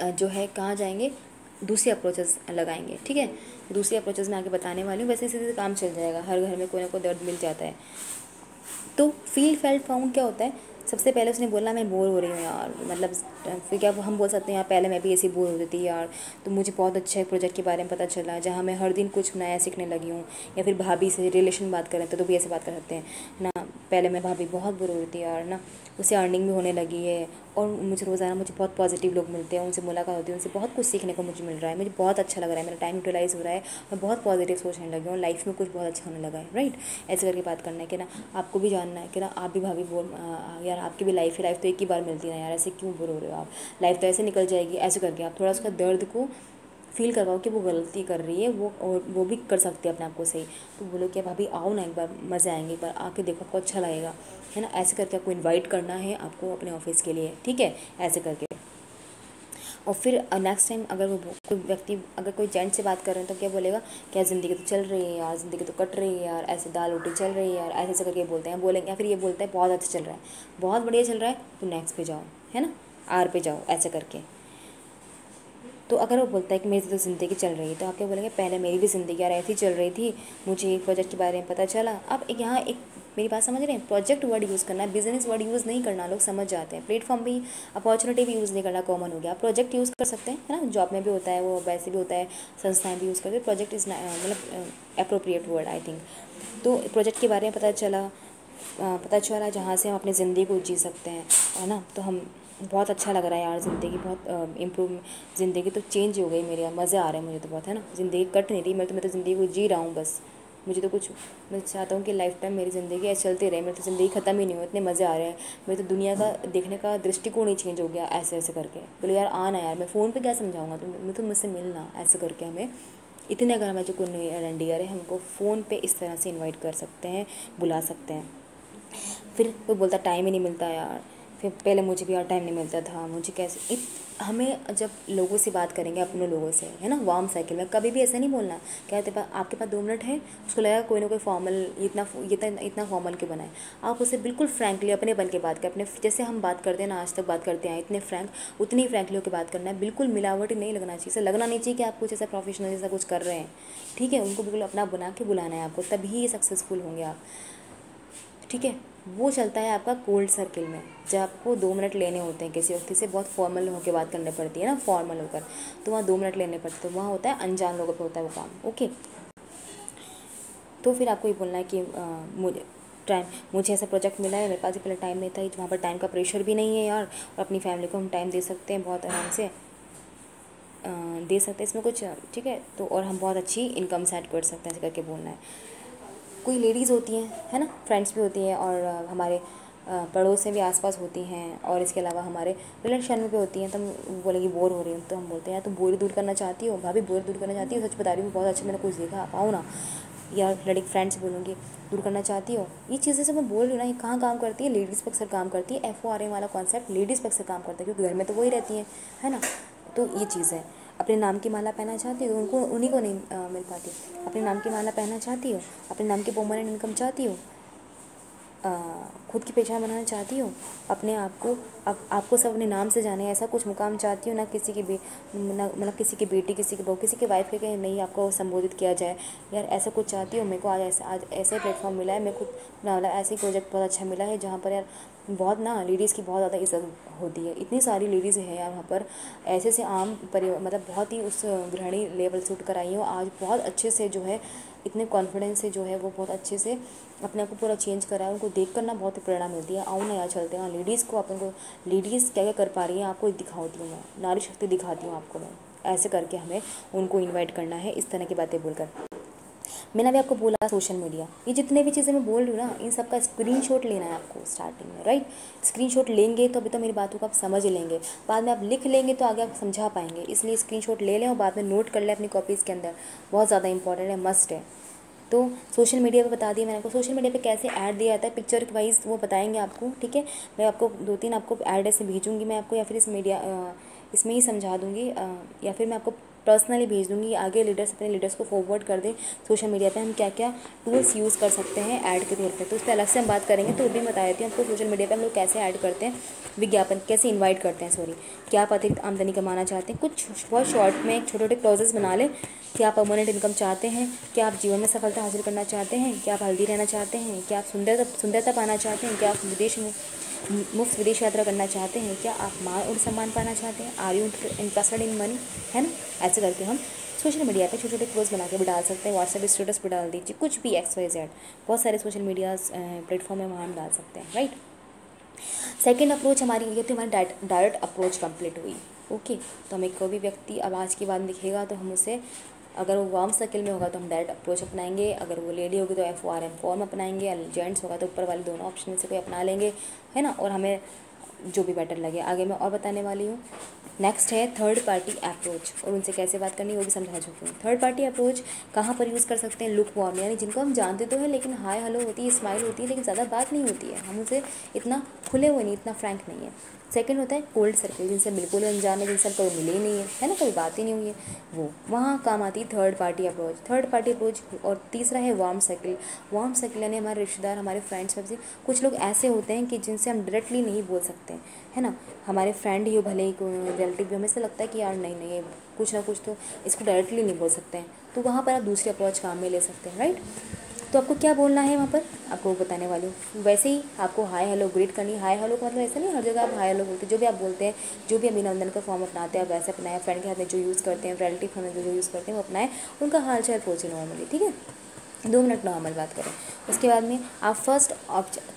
Speaker 1: जो है, कहाँ जाएँगे? दूसरी अप्रोचेस लगाएँगे, ठीक है? दूसरी अप्रोचेस में आगे बताने वाली हूँ। वैसे इसी सीधे काम चल जाएगा। हर घर में कोई ना कोई दर्द मिल जाता है। तो फील फेल्ट फाउंड क्या होता है? सबसे पहले उसने बोला मैं बोर हो रही हूँ यार। मतलब फिर क्या हम बोल सकते हैं यार पहले मैं भी ऐसी बोर होती थी यार। तो मुझे बहुत अच्छा एक प्रोजेक्ट के बारे में पता चला जहाँ मैं हर दिन कुछ नया सीखने लगी हूँ या फिर भाभी से रिलेशन बात करें तो, तो भी ऐसे बात कर सकते हैं। ना पहले मैं भाभी बहुत बोर हो रही थी यार ना। उससे अर्निंग भी होने लगी है और मुझे रोज़ाना मुझे बहुत पॉजिटिव लोग मिलते हैं, उनसे मुलाकात होती है, उनसे बहुत कुछ सीखने को मुझे मिल रहा है। मुझे बहुत अच्छा लग रहा है, मेरा टाइम यूटिलाइज़ हो रहा है, मैं बहुत पॉजिटिव सोचने लगी हूँ लाइफ में कुछ बहुत अच्छा होने लगा है राइट ऐसे करके बात करना है कि ना, आपको भी जानना है कि ना, आप भी भाभी बोल यार आपकी भी लाइफ है लाइफ तो एक ही बार मिलती है ना यार, ऐसे क्यों बोल रहे हो आप? लाइफ तो ऐसे निकल जाएगी, ऐसे करके आप थोड़ा उसका दर्द को फील करवाओ कि वो गलती कर रही है, वो और वो भी कर सकती है अपने आप को सही। तो बोलो कि भाभी आओ ना एक बार, मज़े आएँगे, एक बार आके देखो आपको अच्छा लगेगा, है ना? ऐसे करके आपको इनवाइट करना है आपको अपने ऑफ़िस के लिए, ठीक है? ऐसे करके। और फिर नेक्स्ट टाइम अगर वो कोई व्यक्ति, अगर कोई जेंट से बात कर रहे हैं तो क्या बोलेगा? क्या ज़िंदगी तो चल रही है यार, ज़िंदगी तो कट रही है यार, ऐसे दाल रोटी चल रही है यार, ऐसे ऐसे करके बोलते हैं, बोलेंगे, या फिर ये बोलते हैं, बहुत अच्छा चल रहा है। बहुत बढ़िया चल रहा है तो नेक्स्ट पे जाओ, है ना? आर पे जाओ, ऐसे करके। तो अगर वो बोलता है कि मेरी तो ज़िंदगी चल रही है तो आप क्या बोलेंगे, पहले मेरी भी ज़िंदगी यार ऐसी चल रही थी, मुझे एक प्रोजेक्ट के बारे में पता चला। अब यहाँ एक, मेरी बात समझ रहे हैं? प्रोजेक्ट वर्ड यूज़ करना बिज़नेस वर्ड यूज़ नहीं करना, लोग समझ जाते हैं। प्लेटफॉर्म भी अपॉर्चुनिटी भी यूज़ नहीं करना कॉमन हो गया। प्रोजेक्ट यूज़ कर सकते हैं, है ना? जॉब में भी होता है, वो वैसे भी होता है, संस्थाएँ भी यूज़ करते हैं। प्रोजेक्ट इज़ मतलब अप्रोप्रिएट वर्ड आई थिंक तो प्रोजेक्ट के बारे में पता चला पता चला जहाँ से हम अपनी ज़िंदगी को जी सकते हैं, है ना? तो हम बहुत अच्छा लग रहा है यार ज़िंदगी, बहुत इम्प्रूव ज़िंदगी तो चेंज हो गई मेरे यार, मज़े आ रहे हैं मुझे तो बहुत, है ना? ज़िंदगी कट नहीं रही, मैं तो मैं तो ज़िंदगी को जी रहा हूँ बस। मुझे तो कुछ, मैं चाहता हूँ कि लाइफ टाइम मेरी ज़िंदगी ऐसे चलती रहे, मेरी तो ज़िंदगी ख़त्म ही नहीं हो इतने मज़े आ रहे हैं। मेरी तो दुनिया का देखने का दृष्टिकोण ही चेंज हो गया ऐसे ऐसे करके। बोले यार आना यार, मैं फ़ोन पे क्या समझाऊँगा तो मैं तो मुझसे मिलना ऐसे करके हमें। इतने अगर हमें जो कोई डियर है, हमको फ़ोन पे इस तरह से इनवाइट कर सकते हैं, बुला सकते हैं। फिर कोई बोलता टाइम ही नहीं मिलता यार। फिर पहले मुझे भी और टाइम नहीं मिलता था मुझे कैसे इत, हमें जब लोगों से बात करेंगे अपने लोगों से है ना वार्म साइकिल में कभी भी ऐसा नहीं बोलना क्या पास आपके पास दो मिनट है उसको लगा कोई ना कोई फॉर्मल इतना इतना इतना फॉर्मल क्यों बनाए? आप उसे बिल्कुल फ्रैंकली अपने बन के बात करें अपने जैसे हम बात करते हैं ना आज तक बात करते हैं इतने फ्रैंक उतनी फ्रैंकली होकर बात करना है बिल्कुल मिलावट नहीं लगना चाहिए ऐसा लगना नहीं चाहिए कि आप कुछ ऐसा प्रोफेशनल जैसा कुछ कर रहे हैं ठीक है उनको बिल्कुल अपना बना के बुलाना है आपको तभी सक्सेसफुल होंगे आप ठीक है? वो चलता है आपका कोल्ड सर्किल में जब आपको दो मिनट लेने होते हैं किसी व्यक्ति से बहुत फॉर्मल होकर बात करनी पड़ती है ना फॉर्मल होकर तो वहाँ दो मिनट लेने पड़ते हैं वहाँ होता है अनजान लोगों पर होता है वो काम ओके तो फिर आपको ये बोलना है कि आ, मुझे टाइम मुझे ऐसा प्रोजेक्ट मिला है मेरे पास पहले टाइम नहीं था वहाँ पर टाइम का प्रेशर भी नहीं है यार और अपनी फैमिली को हम टाइम दे सकते हैं बहुत आराम से। दे सकते हैं इसमें कुछ ठीक है तो और हम बहुत अच्छी इनकम सेट कर सकते हैं ऐसे करके बोलना है। कोई लेडीज़ होती हैं, है ना, फ्रेंड्स भी होती हैं और हमारे पड़ोस में भी आसपास होती हैं और इसके अलावा हमारे रिलेशन में भी होती हैं तो हम बोलेंगे बोर हो रही हूँ तो हम बोलते हैं, यार, तुम बोरी दूर करना चाहती हो, भाभी बोरी दूर करना चाहती हो, सच बता रही हूँ, बहुत अच्छा मैंने कुछ देखा, आप आओ ना। या लड़की फ्रेंड्स बोलूँगी, दूर करना चाहती हो? ये चीज़ें से मैं बोल रही हूँ ना, ये कहाँ काम करती है? लेडीज़ पर अक्सर काम करती है एफ़ ओ आर ए वाला कॉन्सेप्ट लेडीज़ पर अक्सर काम करता है, क्योंकि घर में तो वही रहती हैं, है ना? तो ये चीज़ है। अपने नाम की माला पहनना चाहती हो? उनको, उन्हीं को नहीं मिल पाती। अपने नाम की माला पहनना चाहती हो? अपने नाम की परमानेंट इनकम चाहती हो? खुद की पहचान बनाना चाहती हो अपने आप को आप, आपको सब अपने नाम से जाने ऐसा कुछ मुकाम चाहती हो ना किसी की बे मतलब किसी की बेटी किसी की बहू किसी की वाइफ के कहीं नहीं आपको संबोधित किया जाए। यार ऐसा कुछ चाहती हो मेरे को आज ऐसा आज ऐसे प्लेटफॉर्म मिला है मेरे को वाला ऐसे प्रोजेक्ट बहुत अच्छा मिला है जहाँ पर यार बहुत ना लेडीज़ की बहुत ज़्यादा इज़्ज़त होती है। इतनी सारी लेडीज़ हैं यार वहाँ पर ऐसे से आम परिवार मतलब बहुत ही उस गृहिणी लेवल से उठ कर आई हो। आज बहुत अच्छे से जो है इतने कॉन्फिडेंस से जो है वो बहुत अच्छे से अपने आप को पूरा चेंज करा है, उनको देख कर ना बहुत ही प्रेरणा मिलती है। आओ ना चलते हैं। लेडीज़ को अपन को लेडीज़ क्या क्या कर पा रही हैं, आपको दिखाती हूँ मैं, नारी शक्ति दिखाती हूँ आपको मैं। ऐसे करके हमें उनको इन्वाइट करना है, इस तरह की बातें बोलकर। मैंने अभी आपको बोला सोशल मीडिया ये जितने भी चीज़ें मैं बोल रही हूँ ना, इन सब का स्क्रीन लेना है आपको स्टार्टिंग में राइट स्क्रीन लेंगे तो अभी तो मेरी बातों को आप समझ लेंगे। बाद में आप लिख लेंगे तो आगे आप समझा पाएँगे। इसलिए स्क्रीन ले लें और बाद में नोट कर लें अपनी कॉपीज़ के अंदर। बहुत ज़्यादा इंपॉर्टेंट है मस्ट है। तो सोशल मीडिया पे बता दिया मैंने आपको। सोशल मीडिया पे कैसे ऐड दिया जाता है पिक्चर वाइज वो बताएँगे आपको, ठीक है? मैं आपको दो तीन आपको ऐड ऐसे भेजूँगी, मैं आपको या फिर इस मीडिया इसमें ही समझा दूँगी या फिर मैं आपको पर्सनली भेज दूँगी आगे लीडर्स अपने लीडर्स को फॉरवर्ड कर दें सोशल मीडिया पे, हम क्या क्या टूल्स यूज़ कर सकते हैं ऐड के तौर पे। तो उस पर अलग से हम बात करेंगे तो भी बता देती हूँ आपको सोशल मीडिया पे हम लोग कैसे ऐड करते हैं, विज्ञापन, कैसे इन्वाइट करते हैं सॉरी क्या आप अतिरिक्त आमदनी कमाना चाहते हैं। कुछ बहुत शॉर्ट में छोटे छोटे क्लोजेस बना लें क्या आप परमानेंट इनकम चाहते हैं क्या आप जीवन में सफलता हासिल करना चाहते हैं क्या आप हेल्दी रहना चाहते हैं क्या आप सुंदर, सुंदरता पाना चाहते हैं क्या आप विदेश में, मुफ़्त विदेश यात्रा करना चाहते हैं, क्या आप मान और सम्मान पाना चाहते हैं? Are you interested in money है ना? ऐसे करके हम सोशल मीडिया पे छोटे छोटे पोस्ट बना के भी डाल सकते हैं। व्हाट्सएप स्टेटस पर डाल दीजिए, कुछ भी एक्स वाई जेड बहुत सारे सोशल मीडिया प्लेटफॉर्म है, वहाँ हम डाल सकते हैं राइट सेकेंड अप्रोच हमारी हुई थी हमारी डायरेक्ट अप्रोच कंप्लीट हुई। ओके तो हमें कोई भी व्यक्ति आवाज़ की बात दिखेगा तो हम उसे, अगर वो वार्म सर्किल में होगा तो हम डायरेक्ट अप्रोच अपनाएँगे। अगर वो लेडी होगी तो F O R M form अपनाएँगे। जेंट्स होगा तो ऊपर वाले दोनों ऑप्शन में से कोई अपना लेंगे, है ना? और हमें जो भी बेटर लगे। आगे मैं और बताने वाली हूँ। नेक्स्ट है थर्ड पार्टी अप्रोच और उनसे कैसे बात करनी वो भी समझा चुकी हूँ। थर्ड पार्टी अप्रोच कहाँ पर यूज़ कर सकते हैं? लुक वॉर्म यानी जिनको हम जानते तो हैं, लेकिन हाय हेलो होती है स्माइल होती है, लेकिन ज़्यादा बात नहीं होती है। हम उसे इतना खुले हुए नहीं, इतना फ्रैंक नहीं है। सेकंड होता है कोल्ड सर्कल जिनसे बिल्कुल अनजान है जिनसे कभी मिले ही नहीं है। है ना कभी बात ही नहीं हुई है। वो, वहाँ काम आती है third party approach third party approach और तीसरा है वार्म सर्कल वार्म सर्कल यानी हमारे रिश्तेदार, हमारे फ्रेंड्स में कुछ लोग ऐसे होते हैं कि जिनसे हम डायरेक्टली नहीं बोल सकते है। ना? हमारे फ्रेंड ही हो, भले ही रिलेटिव भी हमें से लगता है कि यार नहीं नहीं, कुछ ना कुछ तो इसको डायरेक्टली नहीं बोल सकते हैं। तो वहाँ पर आप दूसरी अप्रोच काम में ले सकते हैं राइट तो आपको क्या बोलना है वहाँ पर? आपको बताने वाली हूँ। वैसे ही आपको हाय हेलो ग्रीट करनी हाय हेलो का मतलब ऐसा नहीं हर जगह आप हाय हेलो बोलते जो भी आप बोलते हैं, जो भी अभिनंदन का फॉर्म अपनाते हैं, आप वैसे अपनाएँ। फ्रेंड के हाथ में जो यूज़ करते हैं रिलेटिव हमें जो यूज़ करते हैं, वो अपनाएँ। उनका हाल चाल पूछे नॉर्मली ठीक है? दो मिनट नॉर्मल बात करें। उसके बाद में आप फ़र्स्ट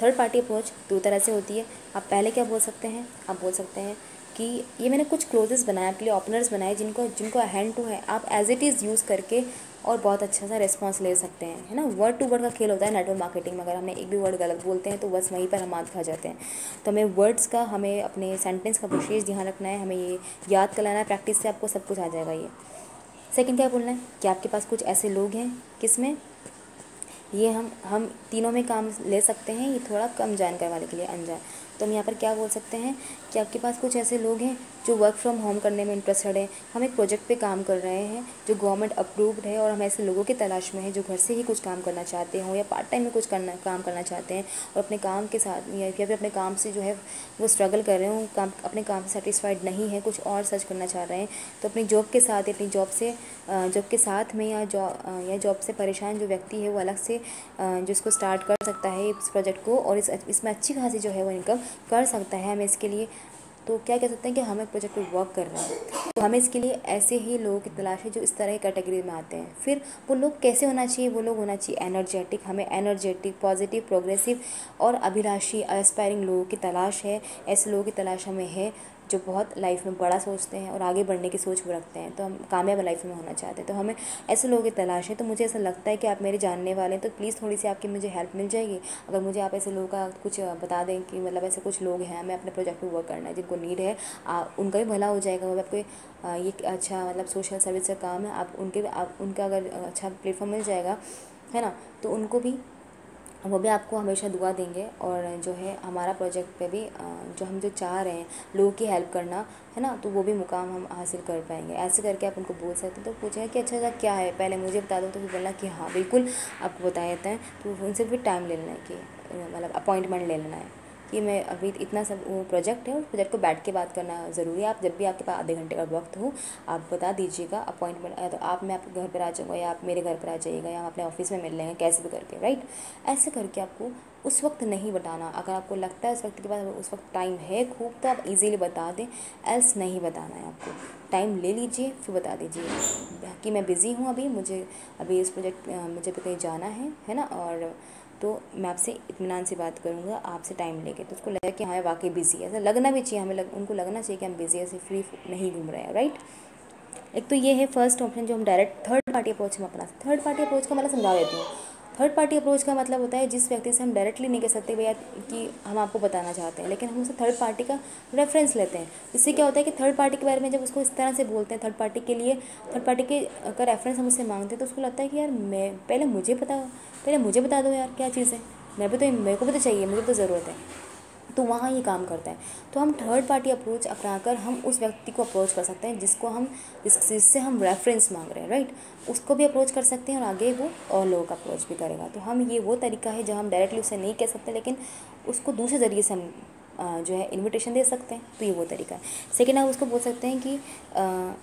Speaker 1: थर्ड पार्टी अप्रोच दो तरह से होती है। आप पहले क्या बोल सकते हैं? आप बोल सकते हैं कि ये मैंने कुछ क्लोजेस बनाए आपके लिए ओपनर्स बनाए, जिनको जिनको हैंड टू है आप एज इट इज़ यूज़ करके और बहुत अच्छा सा रिस्पॉन्स ले सकते हैं, है ना? वर्ड टू वर्ड का खेल होता है नेटवर्क मार्केटिंग में, अगर हमने एक भी वर्ड गलत बोलते हैं तो बस वहीं पर हम मात खा जाते हैं। तो हमें वर्ड्स का, हमें अपने सेंटेंस का विशेष ध्यान रखना है, हमें ये याद कर लेना है प्रैक्टिस से आपको सब कुछ आ जाएगा ये। सेकेंड क्या बोलना है? कि आपके पास कुछ ऐसे लोग हैं किसमें ये हम हम तीनों में काम ले सकते हैं, ये थोड़ा कम जानकार वाले के लिए अनजान। तो हम यहाँ पर क्या बोल सकते हैं कि आपके पास कुछ ऐसे लोग हैं जो वर्क फ्रॉम होम करने में इंटरेस्टेड है, हम एक प्रोजेक्ट पे काम कर रहे हैं, जो गवर्नमेंट अप्रूव्ड है और हम ऐसे लोगों की तलाश में हैं जो घर से ही कुछ काम करना चाहते हों या पार्ट टाइम में कुछ करना, काम करना चाहते हैं और अपने काम के साथ या फिर अपने काम से जो है वो स्ट्रगल कर रहे हों, काम, अपने काम से सेटिस्फाइड नहीं है, कुछ और सर्च करना चाह रहे हैं तो अपनी जॉब के साथ, अपनी जॉब से जॉब के साथ में या जॉब या जॉब से परेशान जो व्यक्ति है वो अलग से जिसको स्टार्ट कर सकता है इस प्रोजेक्ट को और इस इसमें अच्छी खासी जो है वो इनकम कर सकता है, हमें इसके लिए तो क्या कह सकते हैं कि हम एक प्रोजेक्ट पर वर्क कर रहे हैं। तो हमें इसके लिए ऐसे ही लोगों की तलाश है जो इस तरह की कैटेगरी में आते हैं। फिर वो लोग कैसे होना चाहिए? वो लोग होना चाहिए एनर्जेटिक हमें एनर्जेटिक पॉजिटिव प्रोग्रेसिव और अभिलाषी एस्पायरिंग लोगों की तलाश है। ऐसे लोगों की तलाश हमें है। जो बहुत लाइफ में बड़ा सोचते हैं और आगे बढ़ने की सोच रखते हैं तो हम कामयाब लाइफ में होना चाहते हैं। तो हमें ऐसे लोगों की तलाश है तो मुझे ऐसा लगता है कि आप मेरे जानने वाले हैं तो प्लीज़ थोड़ी सी आपकी मुझे हेल्प मिल जाएगी। अगर मुझे आप ऐसे लोगों का कुछ बता दें कि मतलब ऐसे कुछ लोग हैं हमें अपने प्रोजेक्ट पर वर्क करना है जिनको नीड है आ, उनका भी भला हो जाएगा। वो आपको ये अच्छा मतलब सोशल सर्विस का काम है आप उनके आप उनका अगर अच्छा प्लेटफॉर्म मिल जाएगा है ना? तो उनको भी वो भी आपको हमेशा दुआ देंगे और जो है हमारा प्रोजेक्ट पे भी जो हम जो चाह रहे हैं, लोगों की हेल्प करना, है ना तो वो भी मुकाम हम हासिल कर पाएँगे। ऐसे करके आप उनको बोल सकते हैं तो पूछेंगे कि अच्छा अच्छा क्या है? पहले मुझे बता दो तो फिर बोलना कि हाँ बिल्कुल आपको बता देते हैं तो उनसे भी टाइम ले लेना है कि मतलब अपॉइंटमेंट ले लेना है। कि मैं अभी इतना सब, वो प्रोजेक्ट है उस प्रोजेक्ट को बैठ के बात करना ज़रूरी है। आप जब भी आपके पास आधे घंटे का वक्त हो, आप बता दीजिएगा अपॉइंटमेंट तो आप, मैं आपके घर पर आ जाऊँगा या आप मेरे घर पर आ जाइएगा या हम अपने ऑफ़िस में मिल लेंगे, कैसे भी करके राइट ऐसे करके आपको उस वक्त नहीं बताना। अगर आपको लगता है उस वक्त के बाद उस वक्त टाइम है खूब तो आप इजीली बता दें एल्स नहीं बताना है आपको। टाइम ले लीजिए, फिर बता दीजिए कि मैं बिज़ी हूँ अभी, मुझे अभी इस प्रोजेक्ट मुझे भी कहीं जाना है है ना? और तो मैं आपसे इतमान से बात करूँगा आपसे टाइम लेके। तो उसको लगा कि हाँ वाकई बिज़ी है। ऐसा लगना भी चाहिए हमें लग, उनको लगना चाहिए कि हम बिज़ी ऐसे फ्री नहीं घूम रहे हैं राइट एक तो ये है फ़र्स्ट ऑप्शन जो हम डायरेक्ट थर्ड पार्टी अप्रोच में अपना थर्ड पार्टी अप्रोच का मतलब समझा देती हूँ। थर्ड पार्टी अप्रोच का मतलब होता है जिस व्यक्ति से हम डायरेक्टली नहीं कह सकते भैया कि हम आपको बताना चाहते हैं, लेकिन हम उसे थर्ड पार्टी का रेफरेंस लेते हैं। इससे क्या होता है कि थर्ड पार्टी के बारे में जब उसको इस तरह से बोलते हैं थर्ड पार्टी के लिए थर्ड पार्टी के का रेफरेंस हम उससे मांगते हैं तो उसको लगता है कि यार मैं, पहले मुझे पता, पहले मुझे बता दो यार क्या चीज़ है। मैं भी तो मेरे को भी तो चाहिए, मुझे तो ज़रूरत है। तो वहाँ ये काम करता है। तो हम थर्ड पार्टी अप्रोच अपनाकर हम उस व्यक्ति को अप्रोच कर सकते हैं जिसको हम जिस जिससे हम रेफरेंस मांग रहे हैं राइट उसको भी अप्रोच कर सकते हैं और आगे वो और लोगों का अप्रोच भी करेगा। तो हम ये वो तरीका है जहाँ हम डायरेक्टली उससे नहीं कह सकते लेकिन उसको दूसरे ज़रिए से हम जो है इन्विटेशन दे सकते हैं। तो ये वो तरीका है। सेकेंड आप उसको बोल सकते हैं कि आ,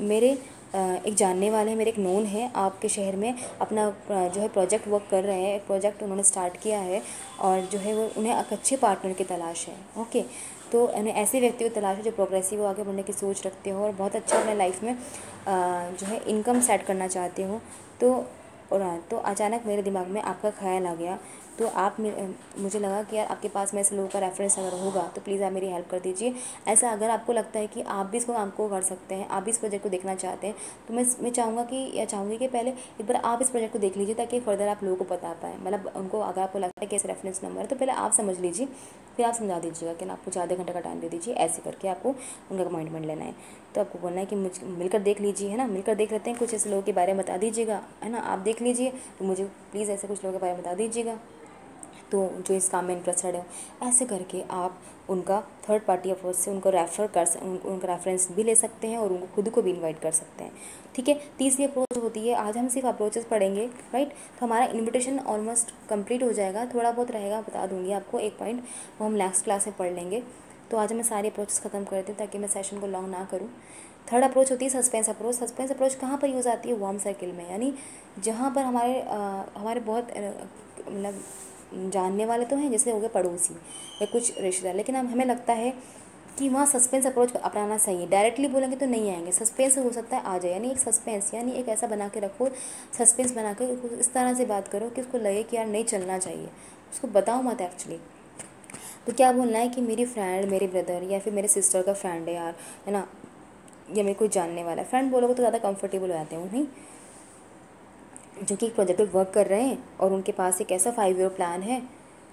Speaker 1: मेरे एक जानने वाले हैं, मेरे एक नोन है, आपके शहर में अपना जो है प्रोजेक्ट वर्क कर रहे हैं एक प्रोजेक्ट उन्होंने स्टार्ट किया है और जो है वो उन्हें एक अच्छे पार्टनर की तलाश है ओके तो उन्हें ऐसे व्यक्ति को तलाश है जो प्रोग्रेसिव हो, आगे बढ़ने की सोच रखते हो और बहुत अच्छा अपने लाइफ में जो है इनकम सेट करना चाहते हो। तो और तो अचानक मेरे दिमाग में आपका ख्याल आ गया तो आप मुझे लगा कि यार आपके पास में ऐसे लोगों का रेफरेंस अगर होगा तो प्लीज़ आप मेरी हेल्प कर दीजिए। ऐसा अगर आपको लगता है कि आप भी इसको काम को कर सकते हैं, आप भी इस प्रोजेक्ट को देखना चाहते हैं तो मैं मैं चाहूँगा कि, या चाहूँगी कि पहले एक बार आप इस प्रोजेक्ट को देख लीजिए ताकि फर्दर आप लोगों को बता पाएँ। मतलब उनको अगर आपको लगता है कि ऐसे रेफरेंस नंबर है तो पहले आप समझ लीजिए, फिर आप समझा दीजिएगा कि ना आपको आधे घंटे का टाइम दे दीजिए, ऐसे करके आपको उनका अपॉइंटमेंट लेना है। तो आपको बोलना है कि मुझ, मिलकर देख लीजिए, है ना? मिलकर देख लेते हैं, कुछ ऐसे लोगों के बारे में बता दीजिएगा, है ना? आप देख लीजिए तो मुझे प्लीज़ ऐसे कुछ लोगों के बारे में बता दीजिएगा। तो जो इस काम में इंटरेस्टेड है ऐसे करके आप उनका थर्ड पार्टी अप्रोच से उनको रेफ़र कर उन, उनका रेफरेंस भी ले सकते हैं और उनको खुद को भी इनवाइट कर सकते हैं। ठीक है? तीसरी अप्रोच होती है आज हम सिर्फ़ अप्रोचेस पढ़ेंगे राइट तो हमारा इनविटेशन ऑलमोस्ट कंप्लीट हो जाएगा थोड़ा बहुत रहेगा बता दूँगी आपको एक पॉइंट वो हम नेक्स्ट क्लास में पढ़ लेंगे। तो आज मैं सारी अप्रोचेस ख़त्म कर दूँ ताकि मैं सेशन को लॉन्ग ना करूँ। थर्ड अप्रोच होती है सस्पेंस अप्रोच सस्पेंस अप्रोच कहाँ पर यूज़ आती है? वार्म सर्किल में यानी जहाँ पर हमारे आ, हमारे बहुत मतलब जानने वाले तो हैं, जैसे हो गए पड़ोसी या कुछ रिश्तेदार। लेकिन अब हमें लगता है कि वहाँ सस्पेंस अप्रोच अपनाना सही है। डायरेक्टली बोलेंगे तो नहीं आएँगे। सस्पेंस हो सकता है, आ जाए। यानी एक सस्पेंस यानी एक ऐसा बना के रखो सस्पेंस बना कर इस तरह से बात करो कि उसको लगे कि यार नहीं चलना चाहिए। उसको बताओ मत एक्चुअली तो क्या बोलना है कि मेरी फ्रेंड मेरे ब्रदर या फिर मेरे सिस्टर का फ्रेंड है यार, है ना? या मेरे कोई जानने वाला फ्रेंड बोलोगे तो ज़्यादा कंफर्टेबल हो जाते हैं नहीं? जो कि एक प्रोजेक्ट पर वर्क कर रहे हैं और उनके पास एक ऐसा फाइव ईयर प्लान है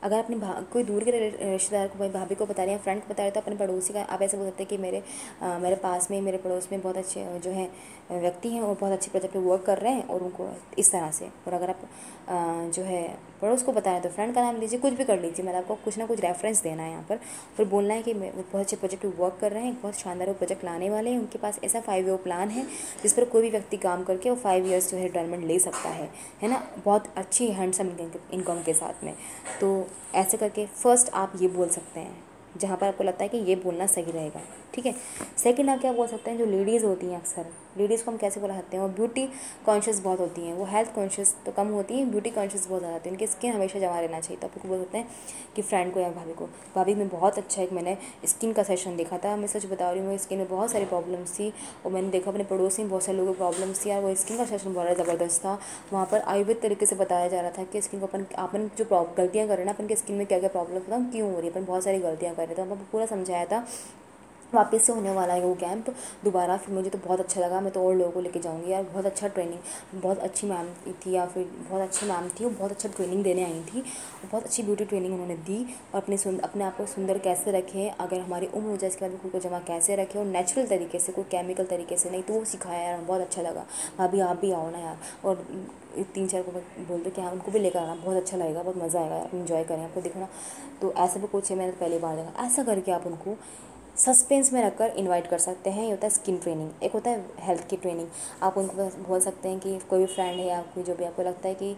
Speaker 1: अगर अपने कोई दूर के रिश्तेदार को भाई भाभी को बता रहे हैं फ्रेंड को बता रहे तो अपने पड़ोसी का आप ऐसे बोल सकते हैं कि मेरे आ, मेरे पास में मेरे पड़ोस में बहुत अच्छे जो है व्यक्ति हैं वो बहुत अच्छे प्रोजेक्ट पे वर्क कर रहे हैं और उनको इस तरह से। और अगर आप आ, जो है पड़ोस को बताएँ तो फ्रेंड का नाम लीजिए कुछ भी कर लीजिए मतलब आपको कुछ ना कुछ रेफरेंस देना है यहाँ पर। फिर बोलना है कि वो बहुत अच्छे प्रोजेक्ट पर वर्क कर रहे हैं बहुत शानदार वो प्रोजेक्ट लाने वाले हैं उनके पास ऐसा फाइव ईयर प्लान है जिस पर कोई भी व्यक्ति काम करके वो फाइव ईयर्स जो है रिटायरमेंट ले सकता है है ना? बहुत अच्छी हैंडसम इनकम के साथ में। तो ऐसे करके फ़र्स्ट आप ये बोल सकते हैं, जहाँ पर आपको लगता है कि ये बोलना सही रहेगा, ठीक है? सेकंड आप क्या बोल सकते हैं, जो लेडीज़ होती हैं अक्सर लेडीज़ को हम कैसे बोला सकते हैं? वो ब्यूटी कॉन्शियस बहुत होती हैं। वो हेल्थ कॉन्शियस तो कम होती हैं, ब्यूटी कॉन्शियस बहुत ज़्यादा होती है। उनकी स्किन हमेशा जमा रहना चाहिए। तो आपको बोल सकते हैं कि फ्रेंड को या भाभी को। भाभी में बहुत अच्छा एक मैंने स्किन का सेशन देखा था। मैं सच बता रही हूँ स्किन में बहुत सारी प्रॉब्लम्स थी। और मैंने देखा अपने पड़ोसी में बहुत सारे लोगों को प्रॉब्लम्स थी। और वो स्किन का सेशन बहुत ज़बरदस्त था। वहाँ पर आयुर्वेद तरीके से बताया जा रहा था कि स्किन को अपन अपन जो गलतियाँ कर रहे हैं ना, अपन के स्किन में क्या क्या प्रॉब्लम है क्यों हो रही है? अपन बहुत सारी गलतियाँ कर रहे थे अपन पूरा समझाया था। वापस से होने वाला है वो कैंप दोबारा फिर मुझे तो बहुत अच्छा लगा। मैं तो और लोगों को लेके जाऊँगी यार। बहुत अच्छा ट्रेनिंग बहुत अच्छी मैम थी या फिर बहुत अच्छी मैम थी वो बहुत अच्छा ट्रेनिंग देने आई थी। बहुत अच्छी ब्यूटी ट्रेनिंग उन्होंने दी और अपने अपने आप को सुंदर कैसे रखें, अगर हमारी उम्र हो जाए इसके बाद खुद को जमा कैसे रखें और नेचुरल तरीके से, कोई केमिकल तरीके से नहीं तो वो सिखाया यार, बहुत अच्छा लगा। भाभी, आप भी आओ ना यार। और तीन चार को बोल दो कि हाँ उनको भी लेकर आना, बहुत अच्छा लगेगा, बहुत मज़ा आएगा आप इन्जॉय करें, आपको देखो ना तो ऐसा भी कुछ है, मैंने पहली बार देखा। ऐसा करके आप उनको सस्पेंस में रखकर इनवाइट कर सकते हैं, ये होता है स्किन ट्रेनिंग एक होता है हेल्थ की ट्रेनिंग आप उनको बोल सकते हैं कि कोई भी फ्रेंड है या कोई जो भी आपको लगता है कि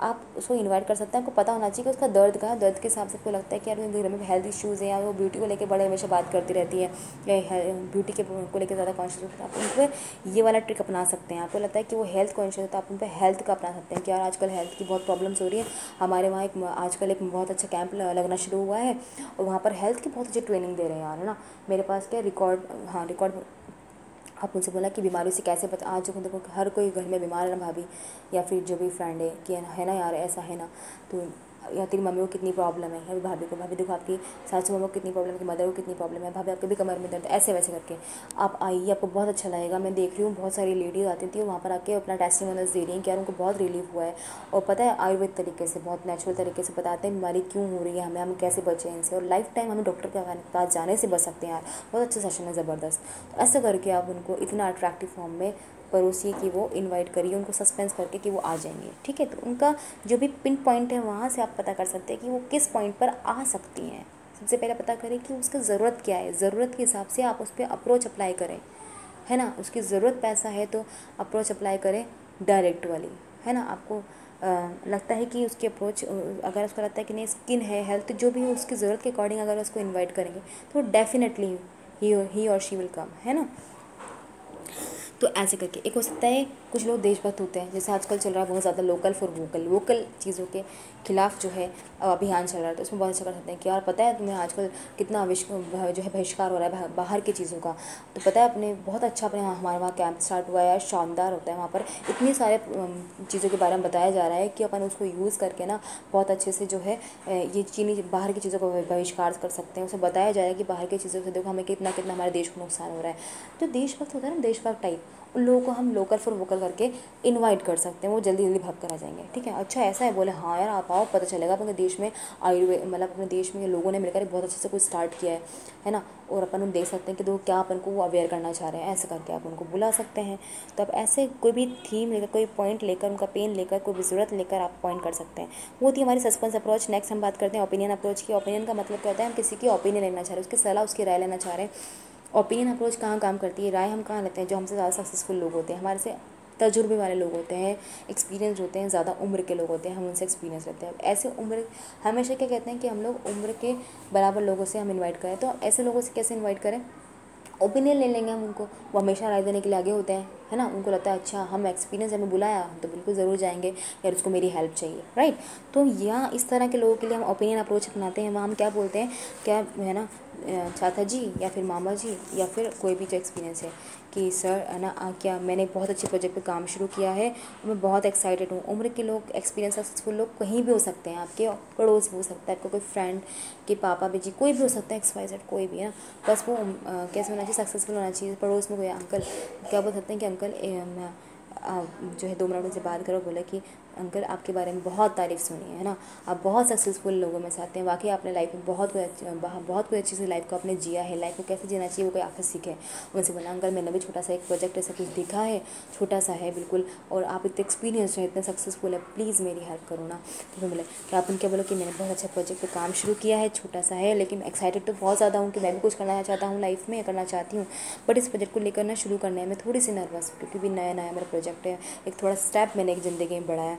Speaker 1: आप उसको इन्वाइट कर सकते हैं, आपको पता होना चाहिए कि उसका दर्द का दर्द के हिसाब से आपको लगता है कि यार घर में हेल्थ इश्यूज़ हैं या वो ब्यूटी को लेकर बड़े हमेशा बात करती रहती है, या ब्यूटी के को लेकर ज़्यादा कॉन्शियस होता है, आप उन पर ये वाला ट्रिक अपना सकते हैं। आपको लगता है कि वो हेल्थ कॉन्शियस होता है आप उन पर हेल्थ का अपना सकते हैं कि यार आजकल हेल्थ की बहुत प्रॉब्लम्स हो रही है। हमारे वहाँ एक आजकल एक बहुत अच्छा कैंप लगना शुरू हुआ है, और वहाँ पर हेल्थ की बहुत अच्छी ट्रेनिंग दे रहे हैं यार, है ना? मेरे पास क्या रिकॉर्ड हाँ रिकॉर्ड आप उनसे बोला कि बीमारी से कैसे बचा, आज जो देखो, हर कोई घर में बीमार है ना भाभी, या फिर जो भी फ्रेंड है, कि है ना यार, ऐसा है ना तो या तेरी मम्मी को कितनी प्रॉब्लम है? या भाभी को? भाभी देखो आपकी सासू मम्मी को कितनी प्रॉब्लम है मदर को कितनी प्रॉब्लम है, भाभी आपके भी कमर में दर्द ऐसे वैसे करके। आप आइए, आपको बहुत अच्छा लगेगा। मैं देख रही हूँ, बहुत सारी लेडीज़ आती थी, वहाँ पर आके अपना टेस्टिमोनल्स दे रही हैं कि यार उनको बहुत रिलीफ हुआ है। और पता है, आयुर्वेद तरीके से, बहुत नेचुरल तरीके से बताते हैं, बीमारी क्यों हो रही है हमें, हम कैसे बचें इनसे। और लाइफ टाइम हमें डॉक्टर के पास जाने से बच सकते हैं यार। बहुत अच्छा सेशन है, ज़बरदस्त। तो ऐसा करके आप उनको इतना अट्रैक्टिव फॉर्म में पड़ोसी की वो इनवाइट करिए उनको सस्पेंस करके कि वो आ जाएँगे ठीक है? तो उनका जो भी पिन पॉइंट है वहाँ से आप पता कर सकते हैं कि वो किस पॉइंट पर आ सकती हैं। सबसे पहले पता करें कि उसकी ज़रूरत क्या है। ज़रूरत के हिसाब से आप उस पर अप्रोच अप्लाई करें है ना? उसकी ज़रूरत पैसा है तो अप्रोच अप्लाई करें डायरेक्ट वाली है ना? आपको आ, लगता है कि उसकी अप्रोच अगर उसको लगता है कि नहीं स्किन है हेल्थ जो भी हो उसकी ज़रूरत के अकॉर्डिंग अगर उसको इनवाइट करेंगे तो डेफिनेटली ही और शी विल कम है ना? तो ऐसे करके। एक हो सकता है कुछ लोग देशभक्त होते हैं, जैसे आजकल चल रहा है बहुत ज़्यादा लोकल फॉर वोकल वोकल चीज़ों के खिलाफ जो है अभियान चल रहा है। तो उसमें बहुत अच्छा कर सकते हैं। कि यार पता है तुम्हें आजकल कितना जो है बहिष्कार हो रहा है बाहर की चीज़ों का? तो पता है अपने, बहुत अच्छा अपने हमारे वहाँ कैंप स्टार्ट हुआ है शानदार होता है वहाँ पर। इतनी सारे चीज़ों के बारे में बताया जा रहा है कि अपन उसको यूज़ करके ना बहुत अच्छे से जो है ये चीनी, बाहर की चीज़ों का बहिष्कार कर सकते हैं। उसे बताया जा रहा है कि बाहर की चीज़ों से देखो हमें कितना कितना हमारे देश को नुकसान हो रहा है। तो देशभक्त होता है ना, देशभक्त टाइप उन लोगों को हम लोकल फॉर वोकल करके इनवाइट कर सकते हैं, वो जल्दी जल्दी भाग कर आ जाएँगे। ठीक है? अच्छा ऐसा है? बोले हाँ यार, आप आओ, पता चलेगा अपने देश में आयुर्वेद मतलब अपने देश में लोगों ने मिलकर बहुत अच्छे से कुछ स्टार्ट किया है है ना? और अपन देख सकते हैं कि दो क्या अपन को वो अवेयर करना चाह रहे हैं, ऐसे करके आप उनको बुला सकते हैं। तो आप ऐसे कोई भी थीम लेकर, कोई पॉइंट लेकर, उनका पेन लेकर, कोई भी ज़रूरत लेकर आप पॉइंट कर सकते हैं। वो थी हमारी सस्पेंस अप्रोच नेक्स्ट हम बात करते हैं ओपिनियन अप्रोच की। ओपिनियन का मतलब क्या होता है? हम किसी की ओपिनियन लेना चाह रहे हैं, उसकी सलाह, उसकी राय लेना चाह रहे हैं। ओपिनियन अप्रोच कहाँ काम करती है, राय हम कहाँ लेते हैं, जो हमसे ज़्यादा सक्सेसफुल लोग होते हैं। हमारे से तजुर्बे वाले लोग होते हैं एक्सपीरियंस होते हैं, ज़्यादा उम्र के लोग होते हैं, हम उनसे एक्सपीरियंस लेते हैं। ऐसे उम्र, हमेशा क्या कहते हैं कि हम लोग उम्र के बराबर लोगों से हम इन्वाइट करें। तो ऐसे लोगों से कैसे इन्वाइट करें? ओपिनियन ले लेंगे हम उनको। वो हमेशा राय देने के लिए आगे होते हैं, है ना? उनको लगता है अच्छा हम एक्सपीरियंस हमें बुलाया, हम तो बिल्कुल ज़रूर जाएँगे, यार उसको मेरी हेल्प चाहिए। राइट तो यहाँ इस तरह के लोगों के लिए हम ओपिनियन अप्रोच अपनाते हैं। वहाँ हम क्या बोलते हैं? क्या, है ना? चाचा जी या फिर मामा जी या फिर कोई भी जो एक्सपीरियंस है कि, सर, है ना क्या मैंने बहुत अच्छे प्रोजेक्ट पे काम शुरू किया है, मैं बहुत एक्साइटेड हूँ। उम्र के लोग एक्सपीरियंस सक्सेसफुल लोग कहीं भी हो सकते हैं, आपके पड़ोस भी हो सकता है, आपका कोई फ्रेंड के पापा बेजी कोई भी हो सकता है एक्स कोई भी, है ना? बस वो कैसे होना चाहिए सक्सेसफुल होना चाहिए। पड़ोस में कोई अंकल क्या बोल सकते हैं कि अंकल जो है, दो मिनट उनसे बात करो, बोले कि अंकल आपके बारे में बहुत तारीफ़ सुनी है ना? आप बहुत सक्सेसफुल लोगों में से आते हैं। वाकई आपने लाइफ में बहुत बहुत कुछ अच्छी से लाइफ को आपने जिया है। लाइफ को कैसे जीना चाहिए, वो कोई आपसे सीखे। उनसे बोला अंकल, मैंने भी छोटा सा एक प्रोजेक्ट ऐसा कुछ देखा है, छोटा सा है, बिल्कुल, और आप इतने एक्सपीरियंस है, इतने सक्सेसफुल है प्लीज़ मेरी हेल्प करो ना। तो फिर बोले कि आप उनके बोलो कि मैंने बहुत अच्छा प्रोजेक्ट पर काम शुरू किया है, छोटा सा है, लेकिन एक्साइटेड तो बहुत ज़्यादा हूँ कि मैं भी कुछ करना चाहता हूँ लाइफ में, करना चाहती हूँ। बट इस प्रोजेक्ट को लेकर ना शुरू करने में थोड़ी सी नर्वस क्योंकि भी नया नया मेरा प्रोजेक्ट है, एक थोड़ा स्टेप मैंने एक ज़िंदगी में बढ़ाया।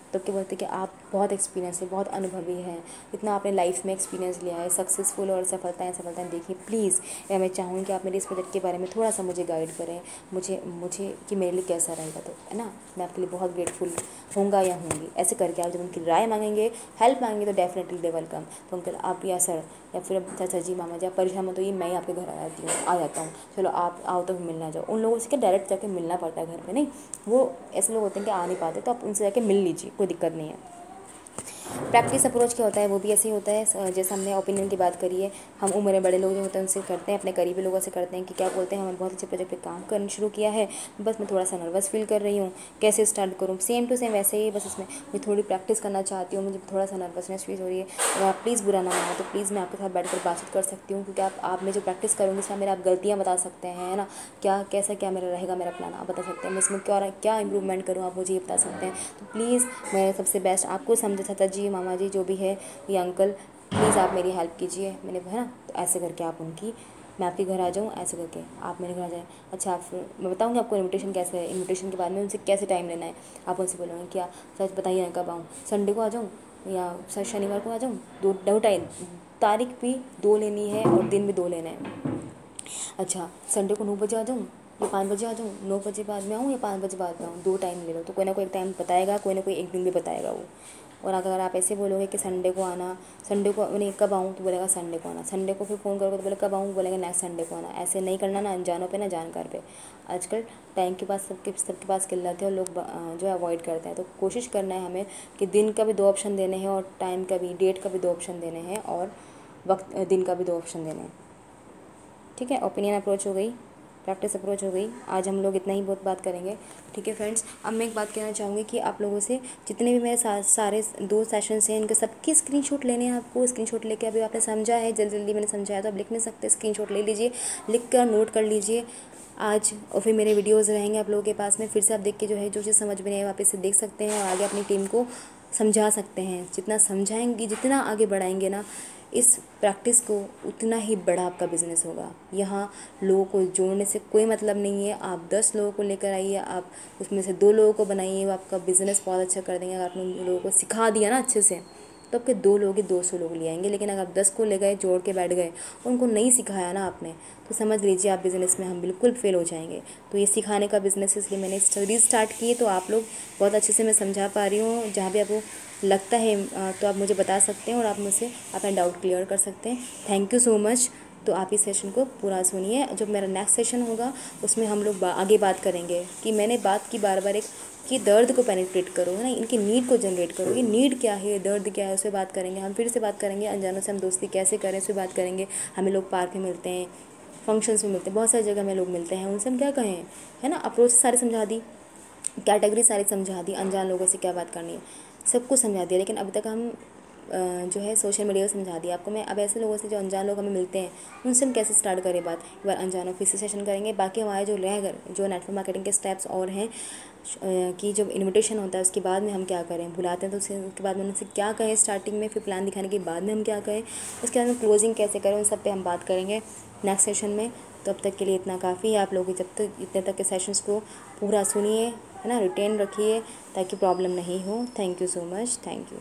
Speaker 1: तो क्या बोलते कि आप बहुत एक्सपीरियंस है, बहुत अनुभवी हैं। इतना आपने लाइफ में एक्सपीरियंस लिया है सक्सेसफुल और सफलताएँ सफलताएँ देखी। प्लीज़ मैं चाहूँगी कि आप मेरे इस प्रोजेक्ट के बारे में थोड़ा सा मुझे गाइड करें। मुझे मुझे कि मेरे लिए कैसा रहेगा तो है ना? मैं आपके लिए बहुत ग्रेटफुल होऊँगा या होंगी ऐसे करके आप जब उनकी राय मांगेंगे हेल्प मांगेंगे तो डेफिनेटली दे वेलकम तो अंकल आप, या सर या फिर चाचा जी, मामा जी, आप परेशान हो तो ये मैं ही आपके घर आ जाती हूँ, आ जाता हूँ। चलो, आप आओ तो मिलना जाओ। उन लोगों से क्या डायरेक्ट जाके मिलना पड़ता है घर पर नहीं? वो ऐसे लोग होते हैं कि आ नहीं पाते तो आप उनसे जाके मिल लीजिए। कोई दिक्कत नहीं है। प्रैक्टिस अप्रोच क्या होता है? वो भी ऐसे ही होता है। जैसे हमने ओपिनियन की बात करी है, हम उम्र बड़े लोग जो होते हैं, उनसे करते हैं, अपने करीबी लोगों से करते हैं कि क्या बोलते हैं, हमने बहुत अच्छे प्रोजेक्ट पे काम करना शुरू किया है। बस मैं थोड़ा सा नर्वस फील कर रही हूँ। कैसे स्टार्ट करूँ? सेम टू सेम वैसे ही बस इसमें मैं थोड़ी प्रैक्टिस करना चाहती हूँ। मुझे थोड़ा सा नर्वसनेस फील हो रही है। अगर आप प्लीज़ बुरा ना माना तो प्लीज़ मैं आपके साथ बैठकर बातचीत कर सकती हूँ। क्योंकि आप आप में जो प्रैक्टिस करूँगी, इसमें मेरे आप गलतियाँ बता सकते हैं, है ना? क्या, कैसा, क्या मेरा रहेगा, मेरा प्लान आप बता सकते हैं। मैं इसमें क्या क्या इंप्रूवमेंट करूँ, आप मुझे ये बता सकते हैं। तो प्लीज़ मैं सबसे बेस्ट आपको समझा चाहता जी मामा जी, जो भी है, ये अंकल प्लीज़ आप मेरी हेल्प कीजिए। मैंने है ना? तो ऐसे करके आप उनकी, मैं आपके घर आ जाऊँ, ऐसे करके आप मेरे घर आ जाएँ। अच्छा आप, मैं बताऊँगी आपको इन्विटेशन कैसे है इन्विटेशन के बाद में उनसे कैसे टाइम लेना है। आप उनसे बोलोगे क्या सच बताइए ना कब आऊँ? संडे को आ जाऊँ? या सर शनिवार को आ जाऊँ? दो दो टाइम तारीख भी दो लेनी है और दिन भी दो लेना है। अच्छा संडे को नौ बजे आ जाऊँ? या पाँच बजे आ जाऊँ? नौ बजे बाद में आऊँ या पाँच बजे बाद में आऊँ? दो टाइम ले लो। तो कोई ना कोई एक टाइम बताएगा, कोई ना कोई एक दिन भी बताएगा वो। और अगर आप ऐसे बोलोगे कि संडे को आना, संडे को नहीं कब आऊँ तो बोलेगा संडे को आना। संडे को फिर फ़ोन करोगे तो बोले कब आऊँ? बोलेगा नेक्स्ट संडे को आना। ऐसे नहीं करना ना अनजानों पे, ना जानकार पे। आजकल टाइम के पास सबके सबके पास किल्लत है और लोग जो है अवॉइड करते हैं। तो कोशिश करना है हमें कि दिन का भी दो ऑप्शन देने हैं और टाइम का भी डेट का भी दो ऑप्शन देने हैं और वक्त, दिन का भी दो ऑप्शन देने हैं। ठीक है? ओपिनियन अप्रोच हो गई। प्रैक्टिस अप्रोच हो गई। आज हम लोग इतना ही बहुत बात करेंगे। ठीक है फ्रेंड्स अब मैं एक बात कहना चाहूँगी कि आप लोगों से जितने भी मेरे सा, सारे दो सेशंस हैं इनके सबकी स्क्रीनशॉट लेने हैं आपको। स्क्रीनशॉट लेके अभी आपने समझा है जल्दी जल्दी मैंने समझाया तो आप लिख नहीं सकते। स्क्रीनशॉट ले लीजिए लिख कर नोट कर लीजिए। आज और फिर मेरे वीडियोज़ रहेंगे आप लोगों के पास में। फिर से आप देख के जो है जो चीज़ समझ में नहीं है वापस से देख सकते हैं और आगे अपनी टीम को समझा सकते हैं। जितना समझाएँगे जितना आगे बढ़ाएँगे ना इस प्रैक्टिस को उतना ही बड़ा आपका बिज़नेस होगा। यहाँ लोगों को जोड़ने से कोई मतलब नहीं है। आप दस लोगों को लेकर आइए, आप उसमें से दो लोगों को बनाइए, वो आपका बिज़नेस बहुत अच्छा कर देंगे। अगर आपने उन लोगों को सिखा दिया ना अच्छे से तो आपके दो लोग ही दो सौ लोग ले आएँगे। लेकिन अगर आप दस को ले गए, जोड़ के बैठ गए, उनको नहीं सिखाया ना आपने तो समझ लीजिए आप बिज़नेस में हम बिल्कुल फेल हो जाएँगे। तो ये सिखाने का बिज़नेस इसलिए मैंने स्टडीज़ स्टार्ट की तो आप लोग बहुत अच्छे से मैं समझा पा रही हूँ। जहाँ भी आपको लगता है तो आप मुझे बता सकते हैं और आप मुझसे अपना डाउट क्लियर कर सकते हैं। थैंक यू सो मच तो आप इस सेशन को पूरा सुनिए। जब मेरा नेक्स्ट सेशन होगा, उसमें हम लोग आगे बात करेंगे कि मैंने बात की बार बार एक, कि दर्द को पेनिट्रेट करो, है ना? इनकी नीड को जनरेट करो। ये नीड क्या है? दर्द क्या है? उस बात करेंगे। हम फिर से बात करेंगे। अनजानों से हम दोस्ती कैसे करें? उस पर बात करेंगे। हमें लोग पार्क में मिलते हैं फ़ंक्शंस में मिलते हैं। बहुत सारी जगह में लोग मिलते हैं। उनसे हम क्या कहें? है ना? अप्रोच सारे समझा दी। कैटेगरी सारी समझा दी। अनजान लोगों से क्या बात करनी है? सब कुछ समझा दिया, लेकिन अभी तक हम जो है सोशल मीडिया को समझा दिया। आपको मैं, अब ऐसे लोगों से जो अनजान लोग हमें मिलते हैं, उनसे हम कैसे स्टार्ट करें बात? एक बार अनजानों फिर से सेशन करेंगे, बाकी हमारे जो रह जो नेटवर्क मार्केटिंग के स्टेप्स और हैं कि जब इनविटेशन होता है, उसके बाद में हम क्या करें? बुलाते हैं तो उसके उसके बाद में उनसे क्या कहें स्टार्टिंग में, फिर प्लान दिखाने के बाद में हम क्या कहें? उसके बाद में क्लोजिंग कैसे करें? उन सब पर हम बात करेंगे नेक्स्ट सेशन में। तो अब तक के लिए इतना काफ़ी है। आप लोग जब तक, इतने तक के सेशंस को पूरा सुनिए। है ना रिटेन रखिए ताकि प्रॉब्लम नहीं हो। Thank you so much thank you